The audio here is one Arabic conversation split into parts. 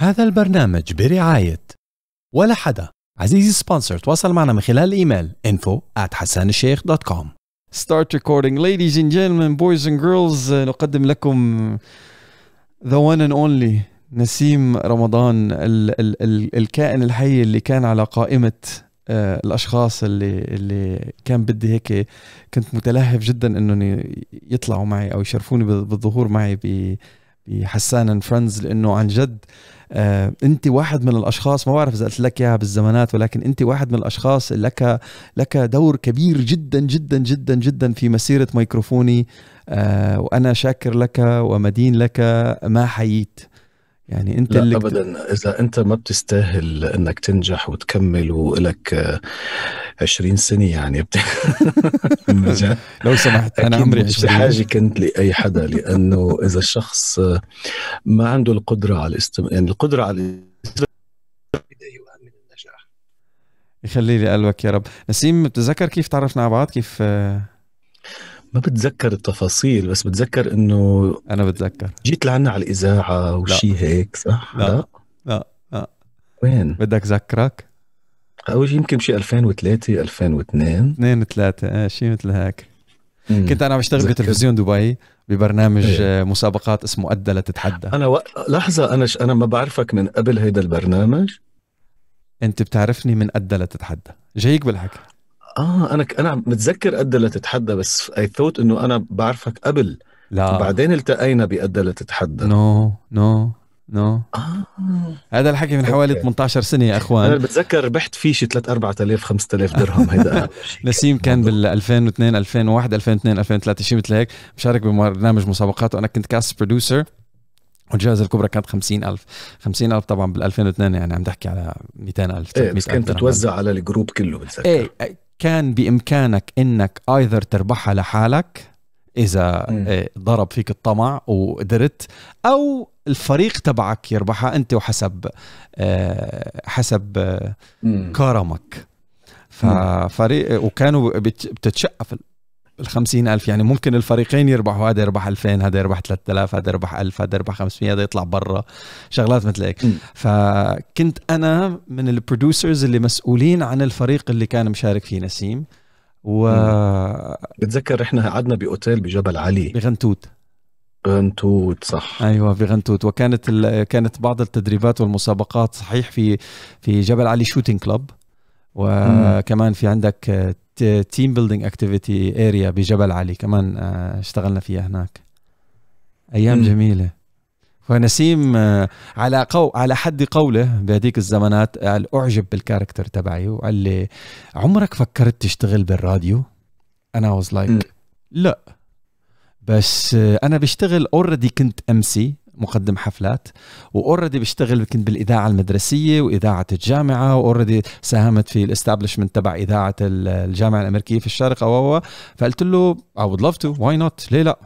هذا البرنامج برعاية ولا حدا. عزيزي سبونسر تواصل معنا من خلال الإيميل info at hassanalsheikh.com Start recording. Ladies and gentlemen boys and girls نقدم لكم the one and only نسيم رمضان ال ال ال الكائن الحي اللي كان على قائمة آه، الأشخاص اللي اللي كان بدي هيك كنت متلهف جدا إنهم يطلعوا معي أو يشرفوني بالظهور معي ب Hassan and Friends لأنه عن جد آه أنت واحد من الأشخاص ما بعرف إذا قلت لك إياها بالزمانات ولكن أنت واحد من الأشخاص لك لك دور كبير جدا جدا جدا جدا في مسيرة ميكروفوني آه وأنا شاكر لك ومدين لك ما حييت. يعني انت لا اللي ابدا. إذا أنت ما بتستاهل إنك تنجح وتكمل ولك 20 سنة يعني. بت... لو سمحت أنا عمري 20 حاجة كنت لاي حدا لأنه إذا الشخص ما عنده القدرة على الاستم... يعني القدرة على يخلي لي قلبك يا رب. نسيم بتتذكر كيف تعرفنا على بعض؟ كيف ما بتذكر التفاصيل بس بتذكر إنه أنا بتذكر. جيت لعنا على الإذاعة وشي هيك صح؟ لا. لا. لا, لا. وين؟ بدك ذكرك؟ أول شيء يمكن شيء 2003 2002 2 3 إيه شيء مثل هيك. كنت أنا بشتغل بتلفزيون دبي ببرنامج إيه. مسابقات اسمه أدى لتتحدى. أنا و... لحظة أنا ش... أنا ما بعرفك من قبل هيدا البرنامج. أنت بتعرفني من أدى لتتحدى. جايك بالحكي. آه أنا أنا متذكر قد لا تتحدى بس اي ثوت إنه أنا بعرفك قبل. لا. وبعدين التقينا بقد لا تتحدى. no no no آه. هذا الحكي من حوالي okay. 18 سنة يا أخوان. أنا بتذكر ربحت فيه شي 3 4000 5000 درهم هيدا. نسيم كان بال 2002 2001 2002 2003 شيء مثل هيك. مشارك ببرنامج مسابقات وأنا كنت cast producer والجائزة الكبرى كانت 50000 50000 طبعا بال 2002 يعني عم تحكي على 200000 إيه بس كانت تتوزع على ال group كله بتذكر. إيه كان بإمكانك إنك either تربحها لحالك إذا م. آه، ضرب فيك الطمع وقدرت أو الفريق تبعك يربحها أنت وحسب آه، حسب آه، كرمك. ففريق وكانوا بتتشقف ال ألف يعني ممكن الفريقين يربحوا هذا يربح 2000 هذا يربح 3000 هذا يربح 1000 هذا يربح 500 هذا يطلع برا. شغلات مثل هيك. فكنت أنا من البرودوسرز اللي مسؤولين عن الفريق اللي كان مشارك فيه نسيم. و بتذكر إحنا قعدنا بأوتيل بجبل علي. بغنتوت. غنتوت صح. أيوه في غنتوت وكانت ال... كانت بعض التدريبات والمسابقات صحيح في في جبل علي shooting club وكمان في عندك team building activity area بجبل علي كمان آه، اشتغلنا فيها هناك. أيام م. جميلة. فنسيم آه، على قو على حد قوله بهذيك الزمانات قال أعجب بال character تبعي وقال لي عمرك فكرت تشتغل بالراديو؟ أنا واز لايك like لا. بس آه، أنا بشتغل already كنت MC مقدم حفلات و already بشتغل كنت بالإذاعة المدرسية وإذاعة الجامعة و already ساهمت في ال establishment تبع إذاعة الجامعة الأمريكية في الشارقة و. فقلت له I would love to why not ليه لا؟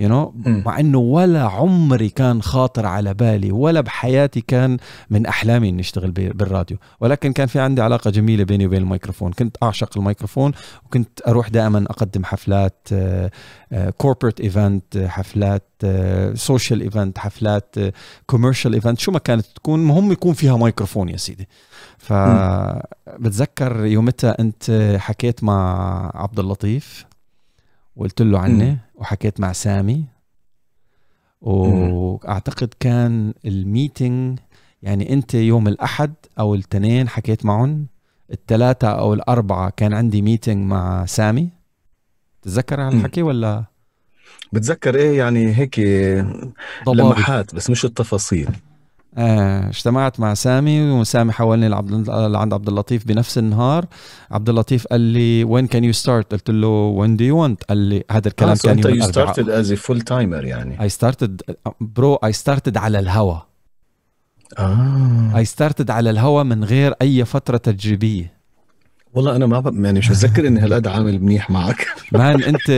You know مع إنه ولا عمري كان خاطر على بالي ولا بحياتي كان من أحلامي إني أشتغل بالراديو. ولكن كان في عندي علاقة جميلة بيني وبين الميكروفون. كنت أعشق الميكروفون وكنت أروح دائما أقدم حفلات corporate آه، event آه، حفلات social آه، event حفلات commercial event شو ما كانت تكون مهم يكون فيها ميكروفون يا سيدي. فبتذكر يومتها أنت حكيت مع عبد اللطيف؟ وقلت له عني وحكيت مع سامي. وأعتقد كان ال meeting يعني أنت يوم الأحد أو الاثنين حكيت معهم الثلاثة أو الأربعة كان عندي meeting مع سامي. تتذكر هالحكي ولا؟ بتذكر إيه يعني هيك لمحات بس مش التفاصيل. آه اجتمعت مع سامي وسامي حولني لعبد لعند عبد اللطيف بنفس النهار. عبد اللطيف قال لي when can you start قلت له when do you want قال لي هذا الكلام آه كان أنت you started as full timer يعني. I started bro I started على الهوا. آه. I started على الهوا من غير أي فترة تجريبيه والله أنا ما ب... يعني مش متذكر إني هالقد عامل منيح معك. man أنت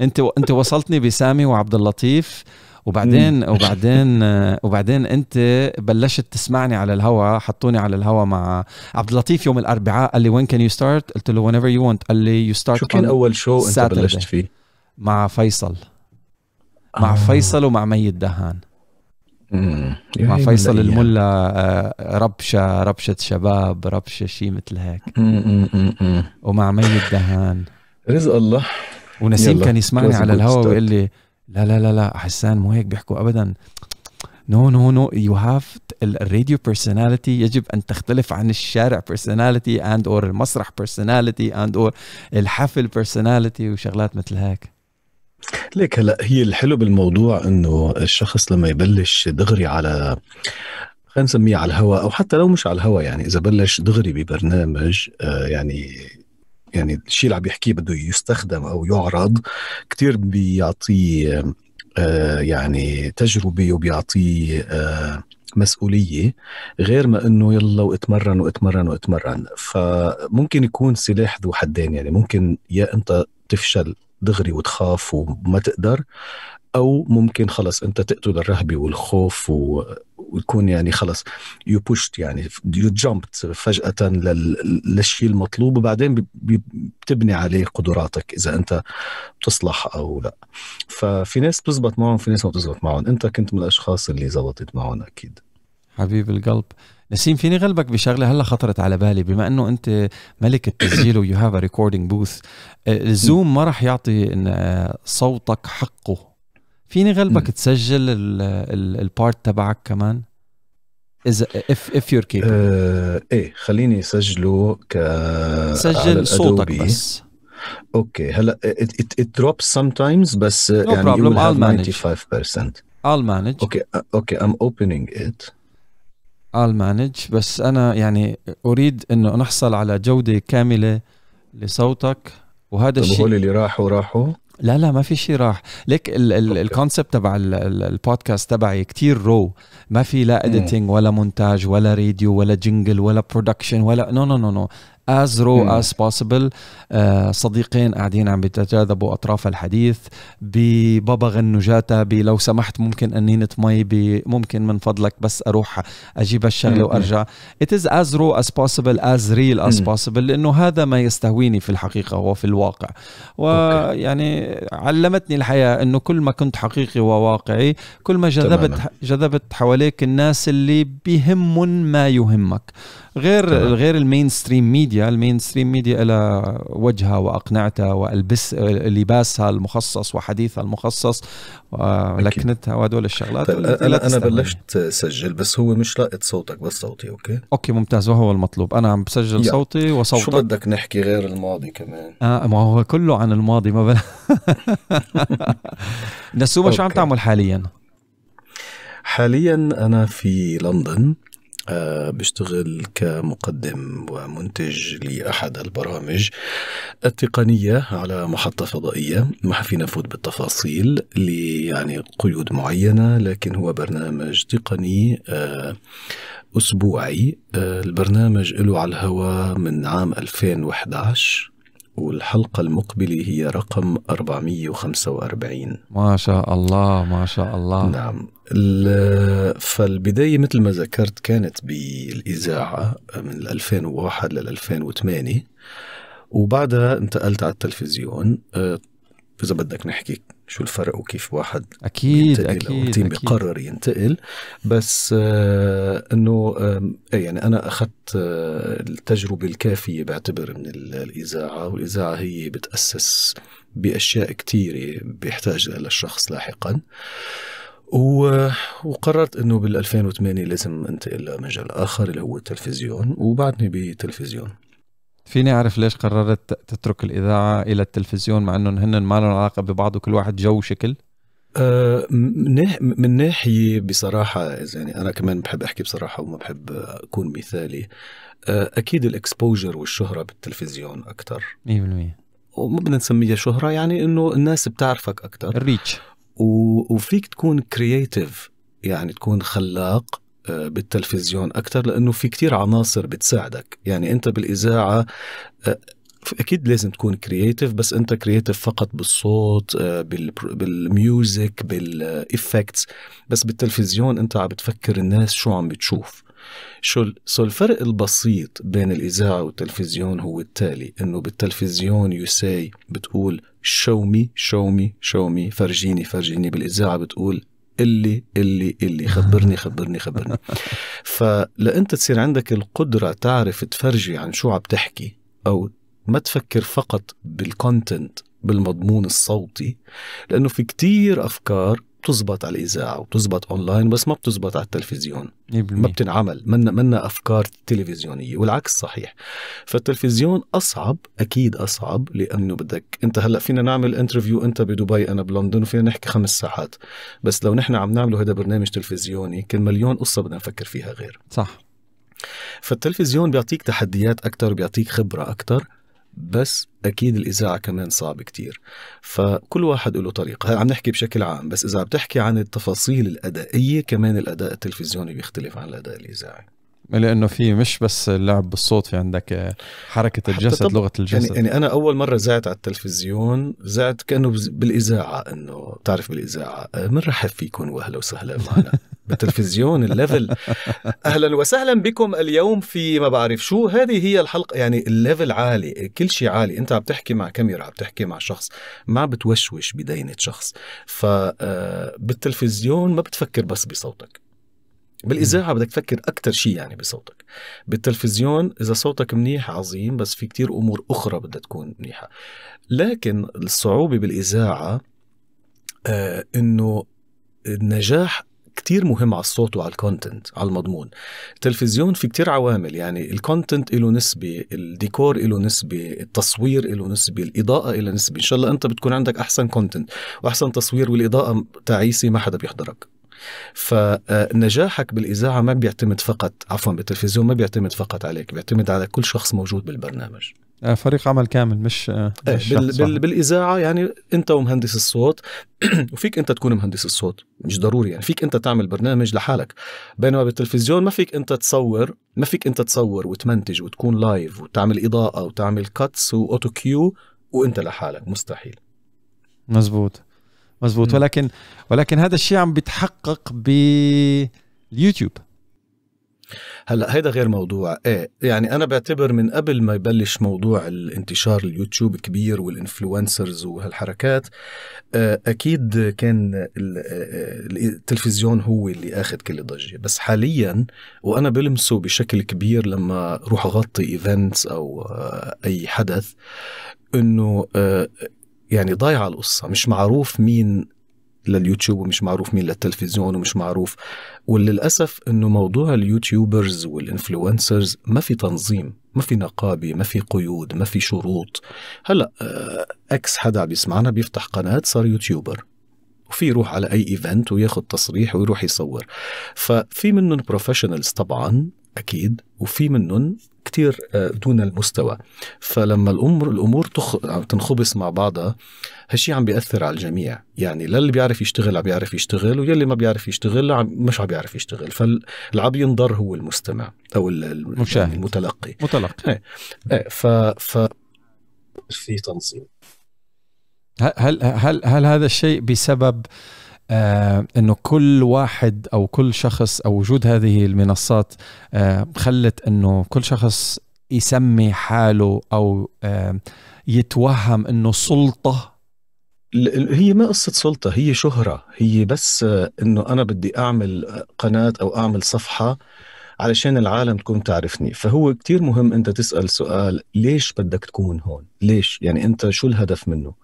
أنت أنت وصلتني بسامي وعبد اللطيف. وبعدين وبعدين وبعدين انت بلشت تسمعني على الهوا حطوني على الهوا مع عبد اللطيف يوم الأربعاء قال لي when can you start قلت له whenever you want قال لي you start شو كان أول show أنت بلشت فيه؟ مع فيصل. مع آه. فيصل ومع مي الدهان مع فيصل الملا آه، ربشة ربشة شباب ربشة شيء مثل هيك. ومع مي الدهان رزق الله. ونسيم كان يسمعني على الهواء ويقول لي لا لا لا لا حسان مو هيك بيحكوا ابدا. no no no you have ال radio personality يجب أن تختلف عن الشارع personality and or المسرح personality and or الحفل personality وشغلات مثل هيك. ليك هلا هي الحلو بالموضوع إنه الشخص لما يبلش دغري على خلينا نسميه على الهواء أو حتى لو مش على الهواء يعني إذا بلش دغري ببرنامج آه يعني يعني الشيء اللي عم يحكيه بده يستخدم أو يعرض كثير بيعطيه آه يعني تجربة وبيعطيه آه مسؤولية غير ما إنه يلا واتمرن واتمرن واتمرن. فممكن يكون سلاح ذو حدين يعني ممكن يا إنت تفشل دغري وتخاف وما تقدر أو ممكن خلص أنت تقتل الرهبة والخوف و... ويكون يعني خلص you pushed يعني you jumped فجأة لل... للشيء المطلوب وبعدين بتبني عليه قدراتك إذا أنت بتصلح أو لا. ففي ناس بتزبط معهم في ناس ما بتزبط معهم. أنت كنت من الأشخاص اللي زبطت معهم أكيد. حبيب القلب. نسيم فيني غلبك بشغلة هلأ خطرت على بالي. بما إنه أنت ملك التسجيل و you have recording booth ال Zoom ما راح يعطي إن صوتك حقه. فيني غلبك تسجل ال part تبعك كمان؟ إذا if if you're capable إيه خليني أسجله ك سجل صوتك بس. okay هلا it, it, it drops sometimes بس no يعني problem. you will have 95% I'll manage. okay okay I'm opening it. I'll manage. بس أنا يعني أريد إنه نحصل على جودة كاملة لصوتك وهذا الشيء اللي راحوا راحوا. لا لا ما في شيء راح. ليك ال concept تبع البودكاست تبعي كتير raw ما في لا editing ولا مونتاج ولا راديو ولا jingle ولا production ولا no no no no as raw as possible. آه صديقين قاعدين عم بيتجاذبوا أطراف الحديث. ببابا غنوجاتا لو سمحت ممكن انينه مي ممكن من فضلك بس أروح أجيب الشغلة وأرجع. It is as raw as possible as real as possible لأنه هذا ما يستهويني في الحقيقة وفي الواقع. ويعني علمتني الحياة إنه كل ما كنت حقيقي وواقعي كل ما جذبت جذبت حواليك الناس اللي بيهمن ما يهمك. غير طبعا. غير ال mainstream media ال mainstream media لها وجهها وأقنعتها وألبس لباسها المخصص وحديثها المخصص ولكنتها وهدول الشغلات طيب أنا أنا بلشت اسجل بس هو مش لاقط صوتك بس صوتي أوكي؟ أوكي ممتاز وهو المطلوب. أنا عم بسجل صوتي وصوتك. شو بدك نحكي غير الماضي كمان؟ آه ما هو كله عن الماضي ما بل... نسومه شو عم تعمل حاليا؟ حاليا أنا في لندن. أه بشتغل كمقدم ومنتج لأحد البرامج التقنية على محطة فضائية. ما فينا نفوت بالتفاصيل يعني قيود معينة لكن هو برنامج تقني أه أسبوعي. أه البرنامج له على الهواء من عام 2011 والحلقة المقبلة هي رقم 445 ما شاء الله ما شاء الله. نعم. فالبداية مثل ما ذكرت كانت بالإذاعة من 2001 لل 2008 وبعدها انتقلت على التلفزيون. آه، إذا بدك نحكي شو الفرق وكيف واحد أكيد أكيد تيم بيقرر ينتقل. بس آه إنه آه يعني أنا أخذت آه التجربة الكافية بعتبر من الإذاعة والإذاعة هي بتأسس بأشياء كثيره بيحتاج لها الشخص لاحقا. وقررت إنه بال 2008 لازم أنتقل لمجال آخر اللي هو التلفزيون وبعدني بتلفزيون. فيني أعرف ليش قررت تترك الإذاعة إلى التلفزيون مع إنهم هن ما لهم علاقة ببعض وكل واحد جو شكل؟ أه من ناحية بصراحة يعني أنا كمان بحب أحكي بصراحة وما بحب أكون مثالي أه أكيد ال exposure والشهرة بالتلفزيون أكثر 100% وما بدنا نسميها شهرة يعني إنه الناس بتعرفك أكثر ال reach. وفيك تكون creative يعني تكون خلاق. بالتلفزيون أكثر لأنه في كتير عناصر بتساعدك. يعني أنت بالإذاعة آه، أكيد لازم تكون creative بس أنت creative فقط بالصوت آه، بال music بال effects. بس بالتلفزيون أنت عم بتفكر الناس شو عم بتشوف. شو so الفرق البسيط بين الإذاعة والتلفزيون هو التالي إنه بالتلفزيون يساي بتقول show me show me show me فرجيني فرجيني. بالإذاعة بتقول اللي اللي اللي. خبرني خبرني خبرني. فلأنت تصير عندك القدرة تعرف تفرجي عن شو عم تحكي أو ما تفكر فقط بال content بالمضمون الصوتي لأنه في كتير أفكار بتزبط على الإذاعة وبتزبط اونلاين بس ما بتزبط على التلفزيون. ما بتنعمل. منا منا أفكار تلفزيونية والعكس صحيح. فالتلفزيون أصعب أكيد أصعب لأنه بدك أنت هلأ فينا نعمل interview أنت بدبي أنا بلندن وفينا نحكي خمس ساعات. بس لو نحن عم نعمله هذا برنامج تلفزيوني كل مليون قصة بدنا نفكر فيها غير. صح. فالتلفزيون بيعطيك تحديات أكثر وبيعطيك خبرة أكثر بس أكيد الاذاعه كمان صعب كتير. فكل واحد له طريقة. هلا عم نحكي بشكل عام بس إذا عم تحكي عن التفاصيل الأدائية كمان الأداء التلفزيوني بيختلف عن الأداء الإذاعي. لأنه في مش بس اللعب بالصوت في عندك حركة الجسد لغة الجسد. يعني, يعني أنا أول مرة زعت على التلفزيون زعت كأنه بالإذاعة إنه بتعرف بالإذاعة. بنرحب فيكم واهلا وسهلا معنا؟ بالتلفزيون الليفل. أهلا وسهلا بكم اليوم في ما بعرف شو. هذه هي الحلقة يعني الليفل عالي كل شيء عالي. أنت عم تحكي مع كاميرا عم تحكي مع شخص ما بتوشوش بدينة شخص. فبالتلفزيون ما بتفكر بس بصوتك. بالاذاعه بدك تفكر أكثر شيء يعني بصوتك. بالتلفزيون إذا صوتك منيح عظيم بس في كتير أمور أخرى بدها تكون منيحة. لكن الصعوبة بالاذاعه آه إنه النجاح كتير مهم على الصوت وعلى ال content على المضمون. التلفزيون في كتير عوامل يعني ال content له نسبة الديكور له نسبة التصوير له نسبة الإضاءة له نسبة. إن شاء الله أنت بتكون عندك أحسن content وأحسن تصوير والإضاءة تعيسة ما حدا بيحضرك. فنجاحك بالإذاعة ما بيعتمد فقط عفوا بالتلفزيون ما بيعتمد فقط عليك بيعتمد على كل شخص موجود بالبرنامج. آه، فريق عمل كامل مش, آه، مش بال بال بالإذاعة يعني أنت ومهندس الصوت وفيك أنت تكون مهندس الصوت مش ضروري يعني فيك أنت تعمل برنامج لحالك. بينما بالتلفزيون ما فيك أنت تصور ما فيك أنت تصور وتمنتج وتكون live وتعمل إضاءة وتعمل cuts و autocue وأنت لحالك مستحيل. مزبوط. مزبوط ولكن ولكن هذا الشيء عم بيتحقق باليوتيوب هلا هيدا غير موضوع. إيه يعني أنا بعتبر من قبل ما يبلش موضوع الانتشار اليوتيوب كبير وال influencers وهالحركات آه، أكيد كان آه، التلفزيون هو اللي آخذ كل الضجه بس حاليا وأنا بلمسه بشكل كبير لما أروح أغطي events أو آه، أي حدث إنه يعني ضايعه القصة. مش معروف مين لليوتيوب ومش معروف مين للتلفزيون ومش معروف. وللأسف إنه موضوع ال YouTubers وال influencers ما في تنظيم ما في نقابة ما في قيود ما في شروط. هلأ آه، X حدا عم يسمعنا بيفتح قناة صار YouTuber. وفي يروح على أي event وياخذ تصريح ويروح يصور. ففي منهم professionals طبعا أكيد وفي منهم كتير آه، دون المستوى. فلما الأمور الأمور تخ... تنخبص مع بعضها هالشي عم بيأثر على الجميع. يعني للي بيعرف يشتغل عم بيعرف يشتغل ويلي ما بيعرف يشتغل عم مش عم بيعرف يشتغل. فالعم ينضر هو المستمع أو المشاهد المتلقي. متلقي. إيه, إيه ف ف في تنظيم هل هل هل هذا الشيء بسبب آه إنه كل واحد أو كل شخص أو وجود هذه المنصات آه خلت إنه كل شخص يسمي حاله أو آه يتوهم إنه سلطة. هي ما قصة سلطة هي شهرة. هي بس آه، إنه أنا بدي أعمل قناة أو أعمل صفحة علشان العالم تكون تعرفني فهو كتير مهم أنت تسأل سؤال ليش بدك تكون هون؟ ليش؟ يعني أنت شو الهدف منه؟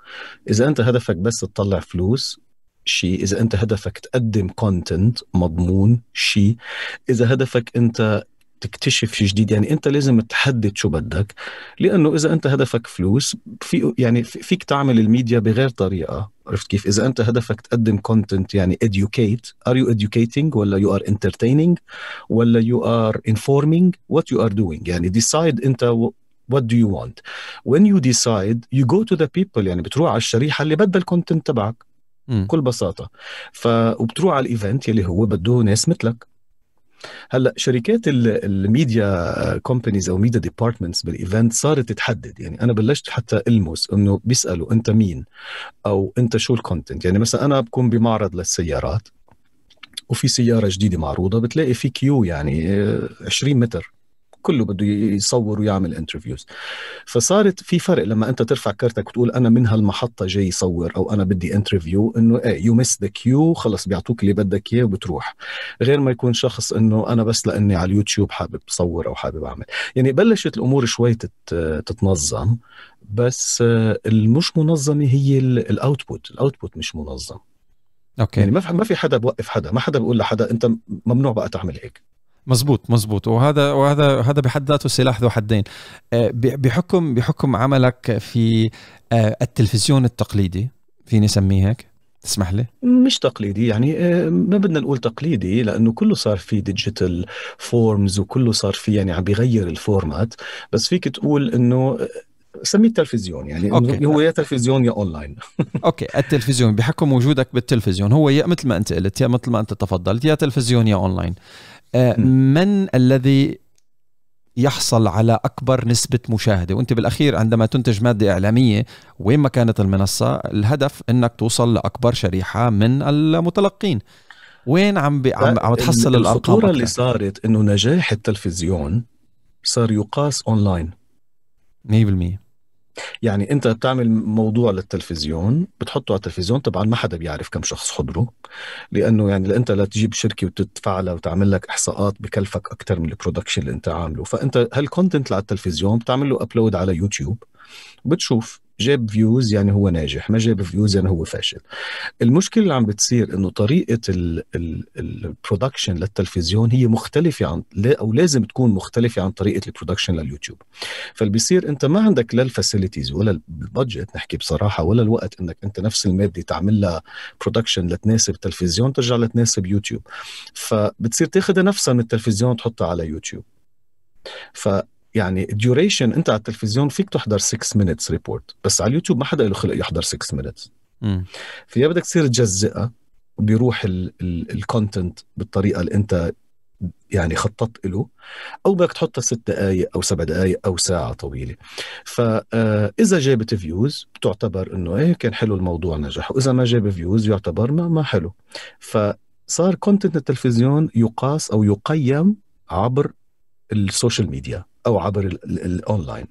إذا أنت هدفك بس تطلع فلوس شيء إذا أنت هدفك تقدم content مضمون شيء إذا هدفك أنت تكتشف شيء جديد يعني أنت لازم تحدد شو بدك. لأنه إذا أنت هدفك فلوس في يعني فيك تعمل الميديا بغير طريقة. عرفت كيف؟ إذا أنت هدفك تقدم content يعني educate. Are you educating ولا you are entertaining ولا you are informing what you are doing يعني decide أنت what do you want. When you decide you go to the people يعني بتروح على الشريحة اللي بدها ال content تبعك. بكل بساطة. ف وبتروح على ال event يلي هو بده ناس مثلك. هلأ شركات ال media companies أو media departments بال event صارت تتحدد. يعني أنا بلشت حتى المس إنه بيسألوا أنت مين؟ أو أنت شو ال content يعني مثلا أنا بكون بمعرض للسيارات وفي سيارة جديدة معروضة بتلاقي في queue يعني 20 متر. كله بده يصور ويعمل interviews فصارت في فرق لما أنت ترفع كارتك وتقول أنا من هالمحطة جاي يصور أو أنا بدي interview إنه إيه you miss the queue خلص بيعطوك اللي بدك إياه وبتروح. غير ما يكون شخص إنه أنا بس لأني على اليوتيوب حابب صور أو حابب أعمل. يعني بلشت الأمور شوي تتنظم بس المش منظمة هي ال output ال output مش منظم. Okay. يعني ما في ما في حدا بوقف حدا ما حدا بيقول لحدا أنت ممنوع بقى تعمل هيك. مزبوط مزبوط وهذا وهذا هذا بحد ذاته سلاح ذو حدين. آه، بحكم بحكم عملك في آه، التلفزيون التقليدي فيني اسميه هيك؟ تسمح لي؟ مش تقليدي يعني آه، ما بدنا نقول تقليدي لأنه كله صار في digital forms وكله صار في يعني عم بيغير ال format بس فيك تقول إنه سميه تلفزيون يعني okay. هو يا تلفزيون يا اونلاين Okay التلفزيون بحكم وجودك بالتلفزيون هو يا مثل ما أنت قلت يا مثل ما أنت تفضلت يا تلفزيون يا اونلاين من الذي يحصل على أكبر نسبة مشاهدة؟ وأنت بالأخير عندما تنتج مادة إعلامية وين ما كانت المنصة الهدف إنك توصل لأكبر شريحة من المتلقين. وين عم بي عم, عم تحصل الأرقام الخطورة اللي صارت إنه نجاح التلفزيون صار يقاس أونلاين. 100% يعني انت بتعمل موضوع للتلفزيون بتحطه على التلفزيون طبعا ما حدا بيعرف كم شخص حضره لأنه يعني انت لا تجيب شركة وتدفع لها وتعمل لك إحصاءات بكلفك أكثر من ال production اللي انت عامله. فأنت هال content على التلفزيون بتعمل له upload على يوتيوب بتشوف جاب views يعني هو ناجح ما جاب views يعني هو فاشل. المشكلة اللي عم بتصير إنه طريقة ال production للتلفزيون هي مختلفة عن أو لازم تكون مختلفة عن طريقة ال production لليوتيوب. فاللي بيصير أنت ما عندك لا ال facilities ولا ال budget نحكي بصراحة ولا الوقت إنك أنت نفس المادة تعمل لها production لتناسب تلفزيون ترجع لتناسب يوتيوب. فبتصير تاخذها نفسها من التلفزيون تحطها على يوتيوب. ف يعني ال duration انت على التلفزيون فيك تحضر 6 minutes report بس على اليوتيوب ما حدا له خلق يحضر 6 minutes فيا بدك تصير تجزئها بيروح ال content بالطريقة اللي انت يعني خططت له أو بدك تحطها ست دقائق أو سبع دقائق أو ساعة طويلة. فاذا آه، جابت views بتعتبر إنه إيه كان حلو الموضوع نجح وإذا ما جاب views يعتبر ما ما حلو. فصار content التلفزيون يقاس أو يقيم عبر ال social media أو عبر الاونلاين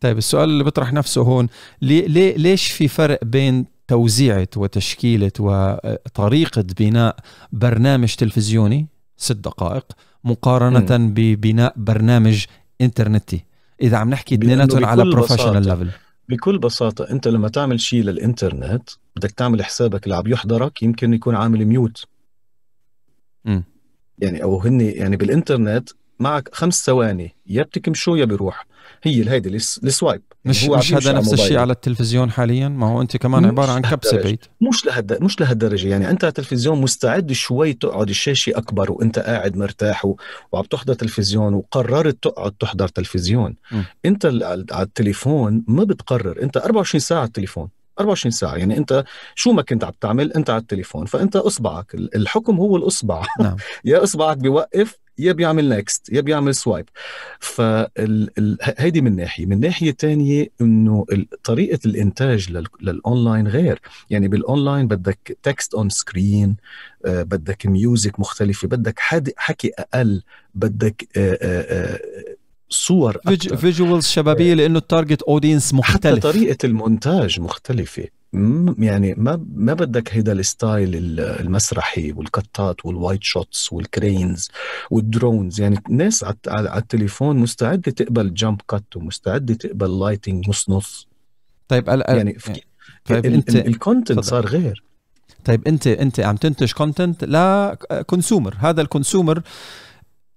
طيب السؤال اللي بيطرح نفسه هون ليه ليه ليش في فرق بين توزيعة وتشكيلة وطريقة بناء برنامج تلفزيوني ست دقائق مقارنة م. ببناء برنامج إنترنتي إذا عم نحكي اثنيناتهم على professional level بكل بساطة أنت لما تعمل شيء للإنترنت بدك تعمل حسابك اللي عم يحضرك يمكن يكون عامل mute م. يعني أو هن يعني بالإنترنت معك خمس ثواني يا بتكمشو يا بيروح هي الهيدي ال swipe مش يعني مش هذا نفس الشيء على التلفزيون حاليا؟ ما هو أنت كمان عبارة عن كبسة بعيد مش لهد مش لهالدرجه يعني أنت على التلفزيون مستعد شوي تقعد الشاشة أكبر وأنت قاعد مرتاح و... وعم تحضر تلفزيون وقررت تقعد تحضر تلفزيون. م. أنت على التليفون ما بتقرر. أنت 24 ساعة على التليفون. 24 ساعة. يعني أنت شو ما كنت عم تعمل أنت على التليفون. فأنت إصبعك. الحكم هو الإصبع. نعم. يا إصبعك بيوقف يا بيعمل next يا بيعمل swipe فهيدي من ناحية. من ناحية ثانية إنه طريقة الإنتاج للاونلاين غير. يعني بالاونلاين بدك text on screen بدك music مختلفة بدك حكي أقل بدك آه، آه، آه، صور visuals شبابية لإنه ال target audience مختلف. حتى طريقة المونتاج مختلفة. يعني ما ما بدك هيدا ال style المسرحي والكتات وال wide shots وال cranes وال drones. يعني الناس على التليفون مستعدة تقبل jump cut ومستعدة تقبل lighting نص نص. طيب يعني في طيب أنت ال content صار غير. طيب أنت أنت عم تنتج content ل consumer هذا ال consumer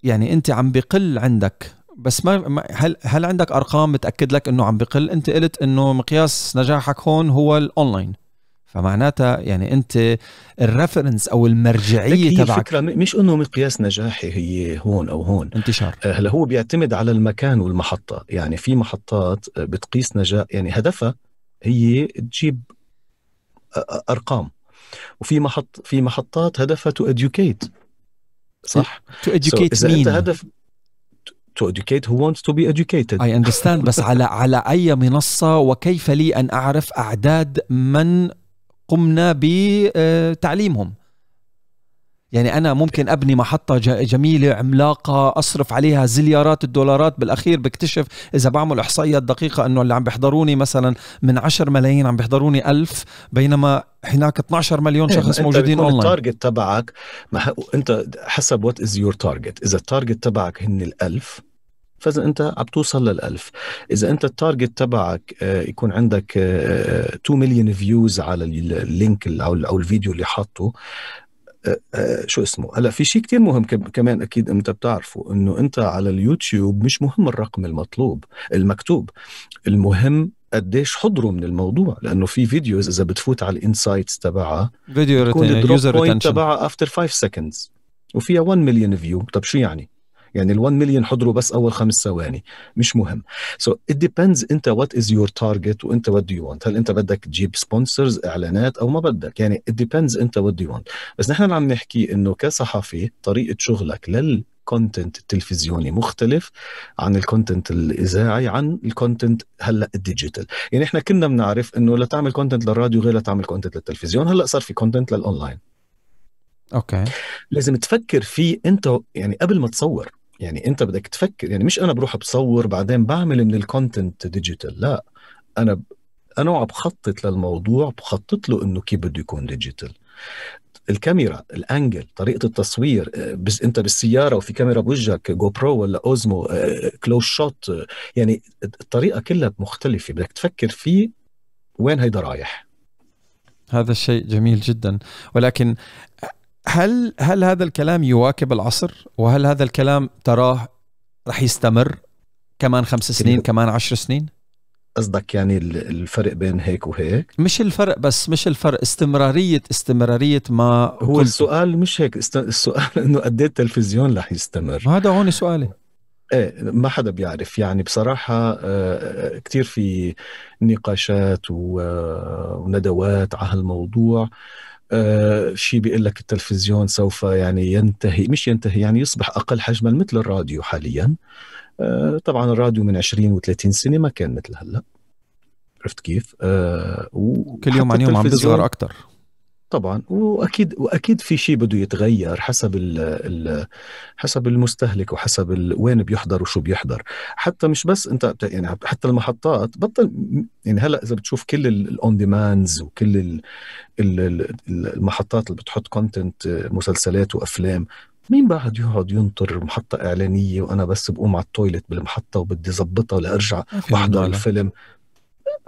يعني أنت عم بقل عندك بس ما هل هل عندك أرقام بتأكد لك إنه عم بقل؟ أنت قلت إنه مقياس نجاحك هون هو الأونلاين. فمعناتها يعني أنت ال reference أو المرجعية تبعك الفكرة مش إنه مقياس نجاحي هي هون أو هون. انتشار. آه، هلا هو بيعتمد على المكان والمحطة. يعني في محطات بتقيس نجاح يعني هدفها هي تجيب أرقام. وفي محط في محطات هدفها to educate صح؟ to educate so مين؟ إذا أنت هدف to educate who wants to be educated? I understand بس على على أي منصة وكيف لي أن أعرف أعداد من قمنا بتعليمهم؟ يعني أنا ممكن أبني محطة جميلة عملاقة أصرف عليها زليارات الدولارات بالأخير بكتشف إذا بعمل احصائيات دقيقة إنه اللي عم بيحضروني مثلا من 10 ملايين عم بيحضروني ألف بينما هناك 12 مليون إيه، شخص موجودين online ال target تبعك أنت حسب what is your target إذا ال target تبعك هن الألف فإذا أنت عم توصل للألف. إذا أنت ال target تبعك آه، يكون عندك 2 مليون views على ال link أو الفيديو اللي حاطه. آه، آه، شو اسمه؟ هلأ في شيء كتير مهم كمان أكيد أنت بتعرفه إنه أنت على اليوتيوب مش مهم الرقم المطلوب المكتوب. المهم قديش حضروا من الموضوع لأنه في videos إذا بتفوت على ال insights تبعها فيديو ال drop تبعها after 5 seconds وفيها 1 مليون view طب شو يعني؟ يعني ال1 مليون حضروا بس أول خمس ثواني. مش مهم. so it depends أنت what is your target وأنت what do you هل أنت بدك تجيب sponsors إعلانات أو ما بدك؟ يعني it depends أنت what do you بس نحن عم نحكي إنه كصحفي طريقة شغلك لل ال content التلفزيوني مختلف عن ال content الإذاعي عن ال content هلأ ال digital. يعني إحنا كنا بنعرف إنه لتعمل content للراديو غير لتعمل content للتلفزيون. هلأ صار في content لل online okay. لازم تفكر فيه أنت يعني قبل ما تصور. يعني انت بدك تفكر يعني مش أنا بروح بصور بعدين بعمل من ال content digital لا. أنا. أنا وعم بخطط للموضوع بخطط له إنه كيف بده يكون digital الكاميرا ال angle طريقة التصوير آه، بس أنت بالسيارة وفي كاميرا بوجهك GoPro ولا Osmo close shot يعني الطريقة كلها مختلفة. بدك تفكر فيه وين هيدا رايح. هذا الشيء جميل جدا. ولكن هل هل هذا الكلام يواكب العصر؟ وهل هذا الكلام تراه رح يستمر كمان خمس سنين كمان عشر سنين؟ قصدك يعني الفرق بين هيك وهيك؟ مش الفرق بس مش الفرق استمرارية استمرارية ما هو. السؤال مش هيك السؤال إنه قد إيه التلفزيون رح يستمر؟ هذا هون سؤالي. إيه ما حدا بيعرف. يعني بصراحة آه، آه، كتير في نقاشات وندوات على هالموضوع. آه شيء بيقول لك التلفزيون سوف يعني ينتهي مش ينتهي يعني يصبح أقل حجما مثل الراديو حاليا. آه طبعا الراديو من 20 و30 سنة ما كان مثل هلأ. عرفت كيف؟ آه كل يوم عن يوم عم بيصغر أكثر طبعا وأكيد وأكيد في شيء بده يتغير حسب ال ال حسب المستهلك وحسب ال وين بيحضر وشو بيحضر. حتى مش بس أنت يعني حتى المحطات بطل يعني هلأ إذا بتشوف كل ال on demands وكل ال ال المحطات اللي بتحط content مسلسلات وأفلام مين بعد يقعد ينطر محطة إعلانية وأنا بس بقوم على ال toilet بالمحطة وبدي ظبطها لأرجع وأحضر الفيلم؟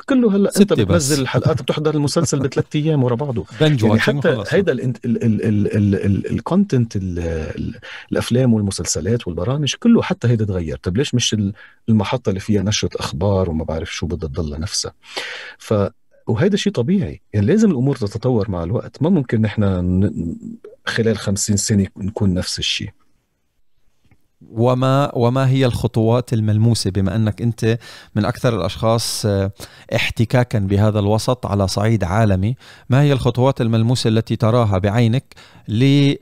كله هلا انت بتنزل. الحلقات بتحضر المسلسل بثلاث أيام ورا بعضه يعني حتى هيدا الكونتنت الأفلام والمسلسلات والبرامج كله حتى هيدا تغير. طيب ليش مش المحطة اللي فيها نشرة أخبار وما بعرف شو بدها تضلها نفسها؟ ف وهذا شيء طبيعي. يعني لازم الأمور تتطور مع الوقت. ما ممكن نحن خلال خمسين سنة نكون نفس الشيء وما وما هي الخطوات الملموسة؟ بما أنك أنت من أكثر الأشخاص آه، احتكاكا بهذا الوسط على صعيد عالمي ما هي الخطوات الملموسة التي تراها بعينك ل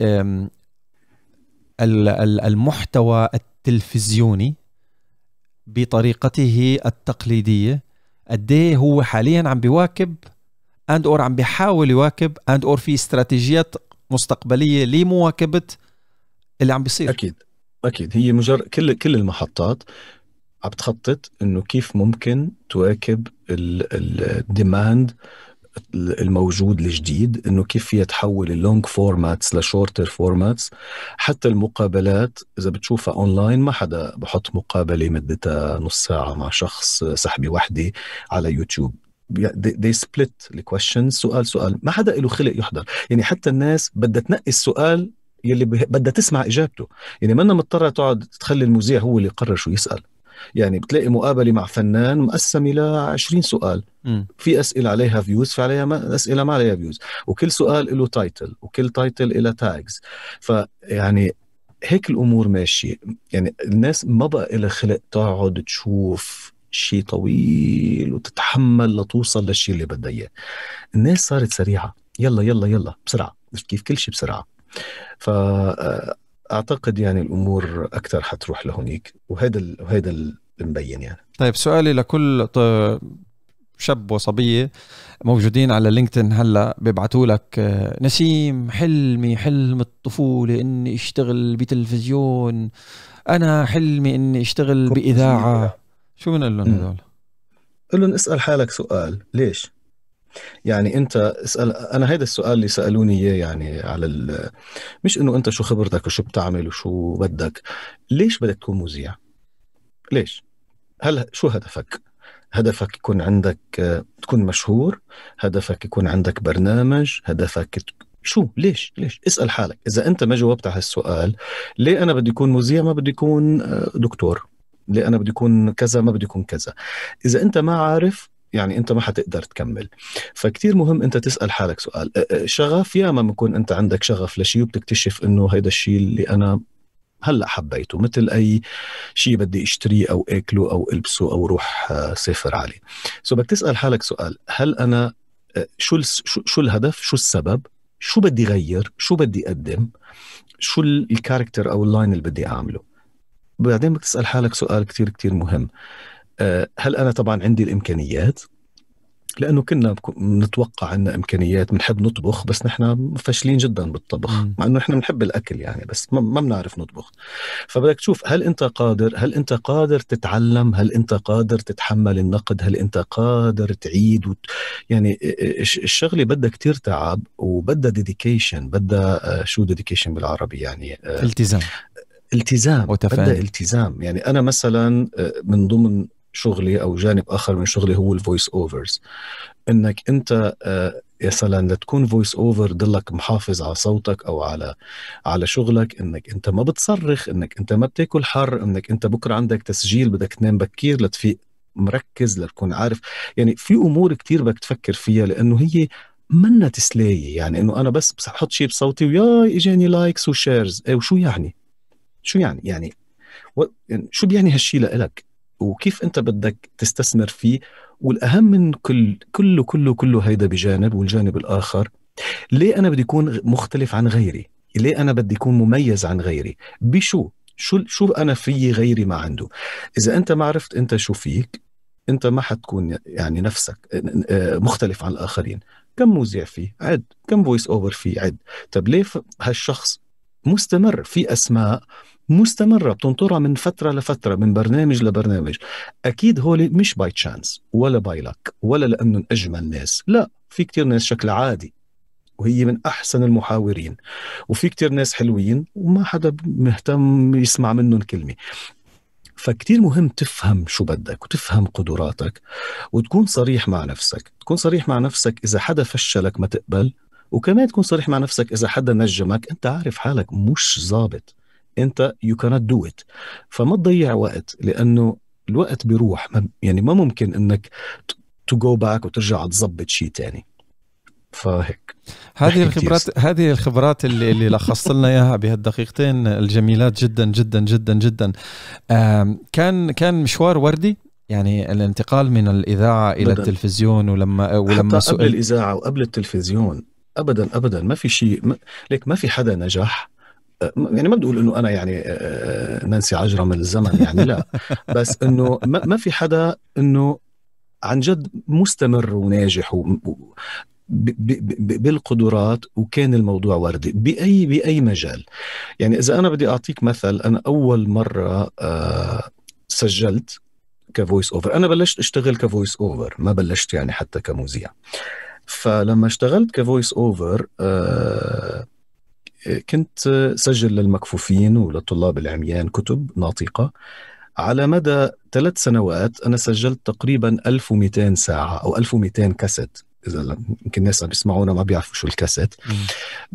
المحتوى التلفزيوني بطريقته التقليدية؟ قد إيه هو حاليا عم بيواكب and or عم بيحاول يواكب and or في استراتيجيات مستقبلية لمواكبة اللي عم بيصير؟ أكيد. أكيد. هي مجرد كل كل المحطات عم بتخطط إنه كيف ممكن تواكب ال demand الموجود الجديد إنه كيف فيها تحول ال long formats ل shorter formats حتى المقابلات إذا بتشوفها اونلاين ما حدا بحط مقابلة مدتها نص ساعة مع شخص سحبه وحدة على يوتيوب. They split ال questions سؤال سؤال. ما حدا له خلق يحضر. يعني حتى الناس بدها تنقي السؤال يلي بدها تسمع إجابته. يعني منا مضطرة تقعد تخلي المذيع هو اللي يقرر شو يسأل. يعني بتلاقي مقابلة مع فنان مقسمه ل 20 سؤال. م. في أسئلة عليها views في عليها ما أسئلة ما عليها فيوز وكل سؤال له title وكل title له tags فيعني هيك الأمور ماشية. يعني الناس ما بقى لها خلق تقعد تشوف شيء طويل وتتحمل لتوصل للشيء اللي بدها إياه. الناس صارت سريعة. يلا يلا يلا بسرعة. كيف كل شيء بسرعة. فاعتقد يعني الأمور أكثر حتروح لهونيك وهذا وهذا المبين يعني طيب سؤالي لكل شاب وصبية موجودين على لينكدين هلأ بيبعتوا لك آه، نسيم حلمي حلم الطفولة إني أشتغل بتلفزيون أنا حلمي إني أشتغل بإذاعة شو بنقول لهم هذول؟ قل لهم اسأل حالك سؤال ليش؟ يعني انت اسأل أنا هذا السؤال اللي سألوني اياه يعني على ال... مش انه انت شو خبرتك وشو بتعمل وشو بدك ليش بدك تكون مذيع؟ ليش؟ هل شو هدفك؟ هدفك يكون عندك تكون مشهور هدفك يكون عندك برنامج هدفك شو؟ ليش؟ ليش؟ اسأل حالك. إذا أنت ما جاوبت على هالسؤال ليه أنا بدي أكون مذيع؟ ما بدي أكون آه، دكتور. ليه أنا بدي أكون كذا؟ ما بدي أكون كذا. إذا أنت ما عارف يعني أنت ما حتقدر تكمل. فكتير مهم أنت تسأل حالك سؤال. شغف ياما بكون أنت عندك شغف لشيء وبتكتشف إنه هيدا الشيء اللي أنا هلأ حبيته مثل أي شيء بدي أشتريه أو أكله أو ألبسه أو روح سافر عليه. سو بدك تسأل حالك سؤال. هل أنا شو شو الهدف؟ شو السبب؟ شو بدي غير؟ شو بدي أقدم؟ شو ال character أو ال line اللي بدي أعمله؟ بعدين بدك تسال حالك سؤال كتير كتير مهم. هل أنا طبعا عندي الإمكانيات؟ لأنه كنا نتوقع عندنا إمكانيات بنحب نطبخ بس نحن فاشلين جدا بالطبخ. مع إنه إحنا بنحب الأكل يعني بس ما بنعرف نطبخ. فبدك تشوف هل أنت قادر هل أنت قادر تتعلم؟ هل أنت قادر تتحمل النقد؟ هل أنت قادر تعيد وت... يعني الشغلة بدها كتير تعب وبدها dedication بدها آه، شو dedication بالعربي يعني؟ آه، التزام. التزام بدها التزام. يعني أنا مثلا من ضمن شغلي أو جانب آخر من شغلي هو ال voice overs إنك أنت سلام لتكون voice over ضلك محافظ على صوتك أو على على شغلك. إنك أنت ما بتصرخ إنك أنت ما بتاكل حر إنك أنت بكرة عندك تسجيل بدك تنام بكير لتفيق مركز لتكون عارف. يعني في أمور كتير بدك تفكر فيها لأنه هي منا تسلاية يعني إنه أنا بس بحط شيء بصوتي و yay إجاني likes و shares إيه وشو يعني؟ شو يعني؟ يعني. يعني شو بيعني هالشيء لإلك؟ وكيف أنت بدك تستثمر فيه؟ والأهم من كل كله كله كله هيدا بجانب والجانب الآخر ليه أنا بدي اكون مختلف عن غيري؟ ليه أنا بدي اكون مميز عن غيري؟ بشو؟ شو شو أنا في غيري ما عنده؟ إذا أنت ما عرفت أنت شو فيك أنت ما حتكون يعني نفسك مختلف عن الآخرين. كم مذيع فيه؟ عد. كم voice over فيه؟ عد. طب ليه هالشخص مستمر؟ في أسماء مستمرة بتنطرها من فترة لفترة من برنامج لبرنامج. أكيد هولي مش by chance ولا by luck ولا لأنهم أجمل ناس. لا في كتير ناس شكل عادي وهي من أحسن المحاورين. وفي كتير ناس حلوين وما حدا مهتم يسمع منهم كلمة. فكتير مهم تفهم شو بدك وتفهم قدراتك وتكون صريح مع نفسك. تكون صريح مع نفسك إذا حدا فشلك ما تقبل وكمان تكون صريح مع نفسك إذا حدا نجمك. أنت عارف حالك مش ظابط. انت يو كانت دو ات فما تضيع وقت لأنه الوقت بيروح. يعني ما ممكن إنك to go back وترجع تظبط شيء تاني. فهيك. هذه الخبرات هذه الخبرات اللي اللي لخصت لنا إياها بهالدقيقتين الجميلات جدا جدا جدا جدا. كان كان مشوار وردي يعني الانتقال من الإذاعة إلى بدل. التلفزيون ولما ولما حتى قبل الإذاعة وقبل التلفزيون. ابدا ابدا. ما في شيء ما ليك ما في حدا نجح يعني ما بدي أقول إنه أنا يعني آه، نانسي عجرم الزمن يعني لا. بس إنه ما في حدا إنه عن جد مستمر وناجح و بالقدرات وكان الموضوع وردي بأي بأي مجال. يعني إذا أنا بدي أعطيك مثل أنا أول مرة آه، سجلت ك voice over أنا بلشت أشتغل ك voice over ما بلشت يعني حتى كمذيع. فلما اشتغلت ك voice over آه كنت سجل للمكفوفين وللطلاب العميان كتب ناطقة. على مدى ثلاث سنوات أنا سجلت تقريبا 1200 ساعة أو 1200 كاسيت. إذا يمكن الناس عم يسمعونا ما بيعرفوا شو الكاسيت.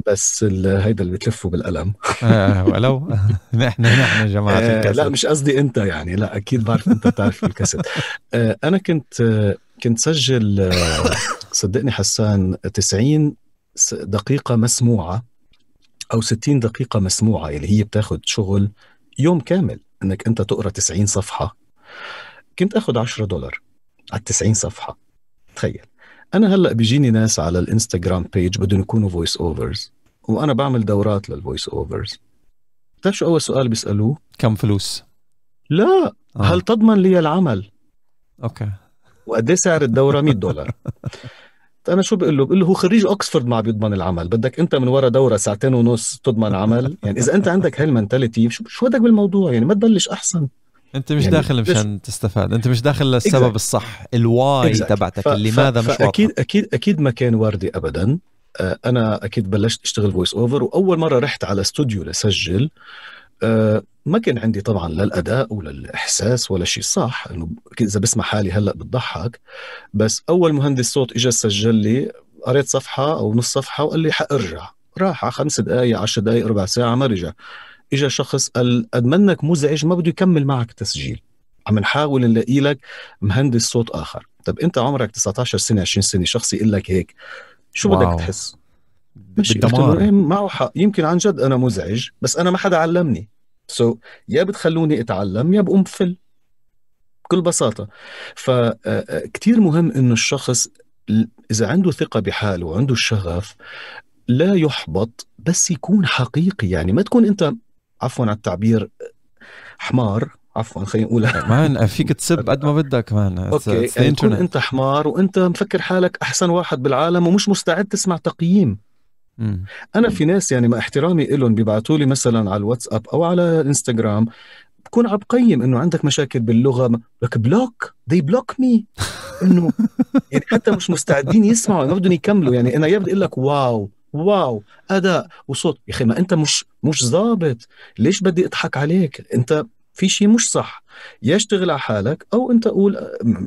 بس هيدا اللي بتلفوا بالقلم. آه ولو. نحن نحن جماعة آه، الكاسيت. لا مش قصدي أنت يعني. لا أكيد بعرف أنت بتعرف الكاسيت. آه أنا كنت كنت سجل آه، صدقني حسان 90 دقيقة مسموعة. أو 60 دقيقة مسموعة اللي هي بتاخذ شغل يوم كامل إنك أنت تقرأ 90 صفحة. كنت اخذ 10 دولار على 90 صفحة. تخيل. أنا هلأ بيجيني ناس على الإنستغرام page بدهم يكونوا voice overs وأنا بعمل دورات لل voice overs بتعرف شو أول سؤال بيسألوه؟ كم فلوس؟ لا. آه. هل تضمن لي العمل؟ okay. وقد إيه سعر الدورة 100 دولار؟ أنا شو بقول له؟ بقول له هو خريج اوكسفورد ما بيضمن العمل. بدك أنت من ورا دورة ساعتين ونص تضمن عمل. يعني إذا أنت عندك هاي ال mentality شو شو بدك بالموضوع؟ يعني ما تبلش أحسن. أنت مش يعني داخل مشان تستفاد. أنت مش داخل للسبب exactly. الصح ال why exactly. تبعتك لماذا مش واضحه أكيد أكيد أكيد ما كان وردي ابدا. آه، أنا أكيد بلشت أشتغل voice over وأول مرة رحت على استوديو لسجل. ما كان عندي طبعا لا الأداء ولا الإحساس ولا شيء. صح إنه إذا بسمع حالي هلأ بتضحك بس أول مهندس صوت اجى سجل لي قريت صفحة أو نص صفحة وقال لي حأرجع. راح على خمس دقائق عشر دقائق ربع ساعة ما رجع. اجى شخص قال قد منك مزعج ما بده يكمل معك تسجيل. عم نحاول نلاقي لك مهندس صوت آخر. طب أنت عمرك 19 سنة 20 سنة شخص يقول لك هيك؟ شو واو. بدك تحس؟ بالدمار. إيه، معه حق. يمكن عن جد أنا مزعج بس أنا ما حدا علمني. so so, يا بتخلوني أتعلم يا بقوم بفل. بكل بساطة. فكتير مهم إنه الشخص إذا عنده ثقة بحاله وعنده الشغف لا يحبط بس يكون حقيقي. يعني ما تكون أنت عفوا على التعبير حمار. عفوا خلينا نقولها man فيك تسب قد ما بدك man. okay يعني تكون أنت حمار وأنت مفكر حالك أحسن واحد بالعالم ومش مستعد تسمع تقييم. أنا في ناس يعني مع احترامي لهم بيبعتوا لي مثلا على الواتساب أو على الانستغرام بكون عم بقيم إنه عندك مشاكل باللغة لك block they block me إنه يعني حتى مش مستعدين يسمعوا ما بدهم يكملوا. يعني أنا يا بدي أقول لك wow wow أداء وصوت. يا أخي ما أنت مش مش ظابط ليش بدي أضحك عليك؟ أنت في شيء مش صح. يا اشتغل على حالك أو أنت قول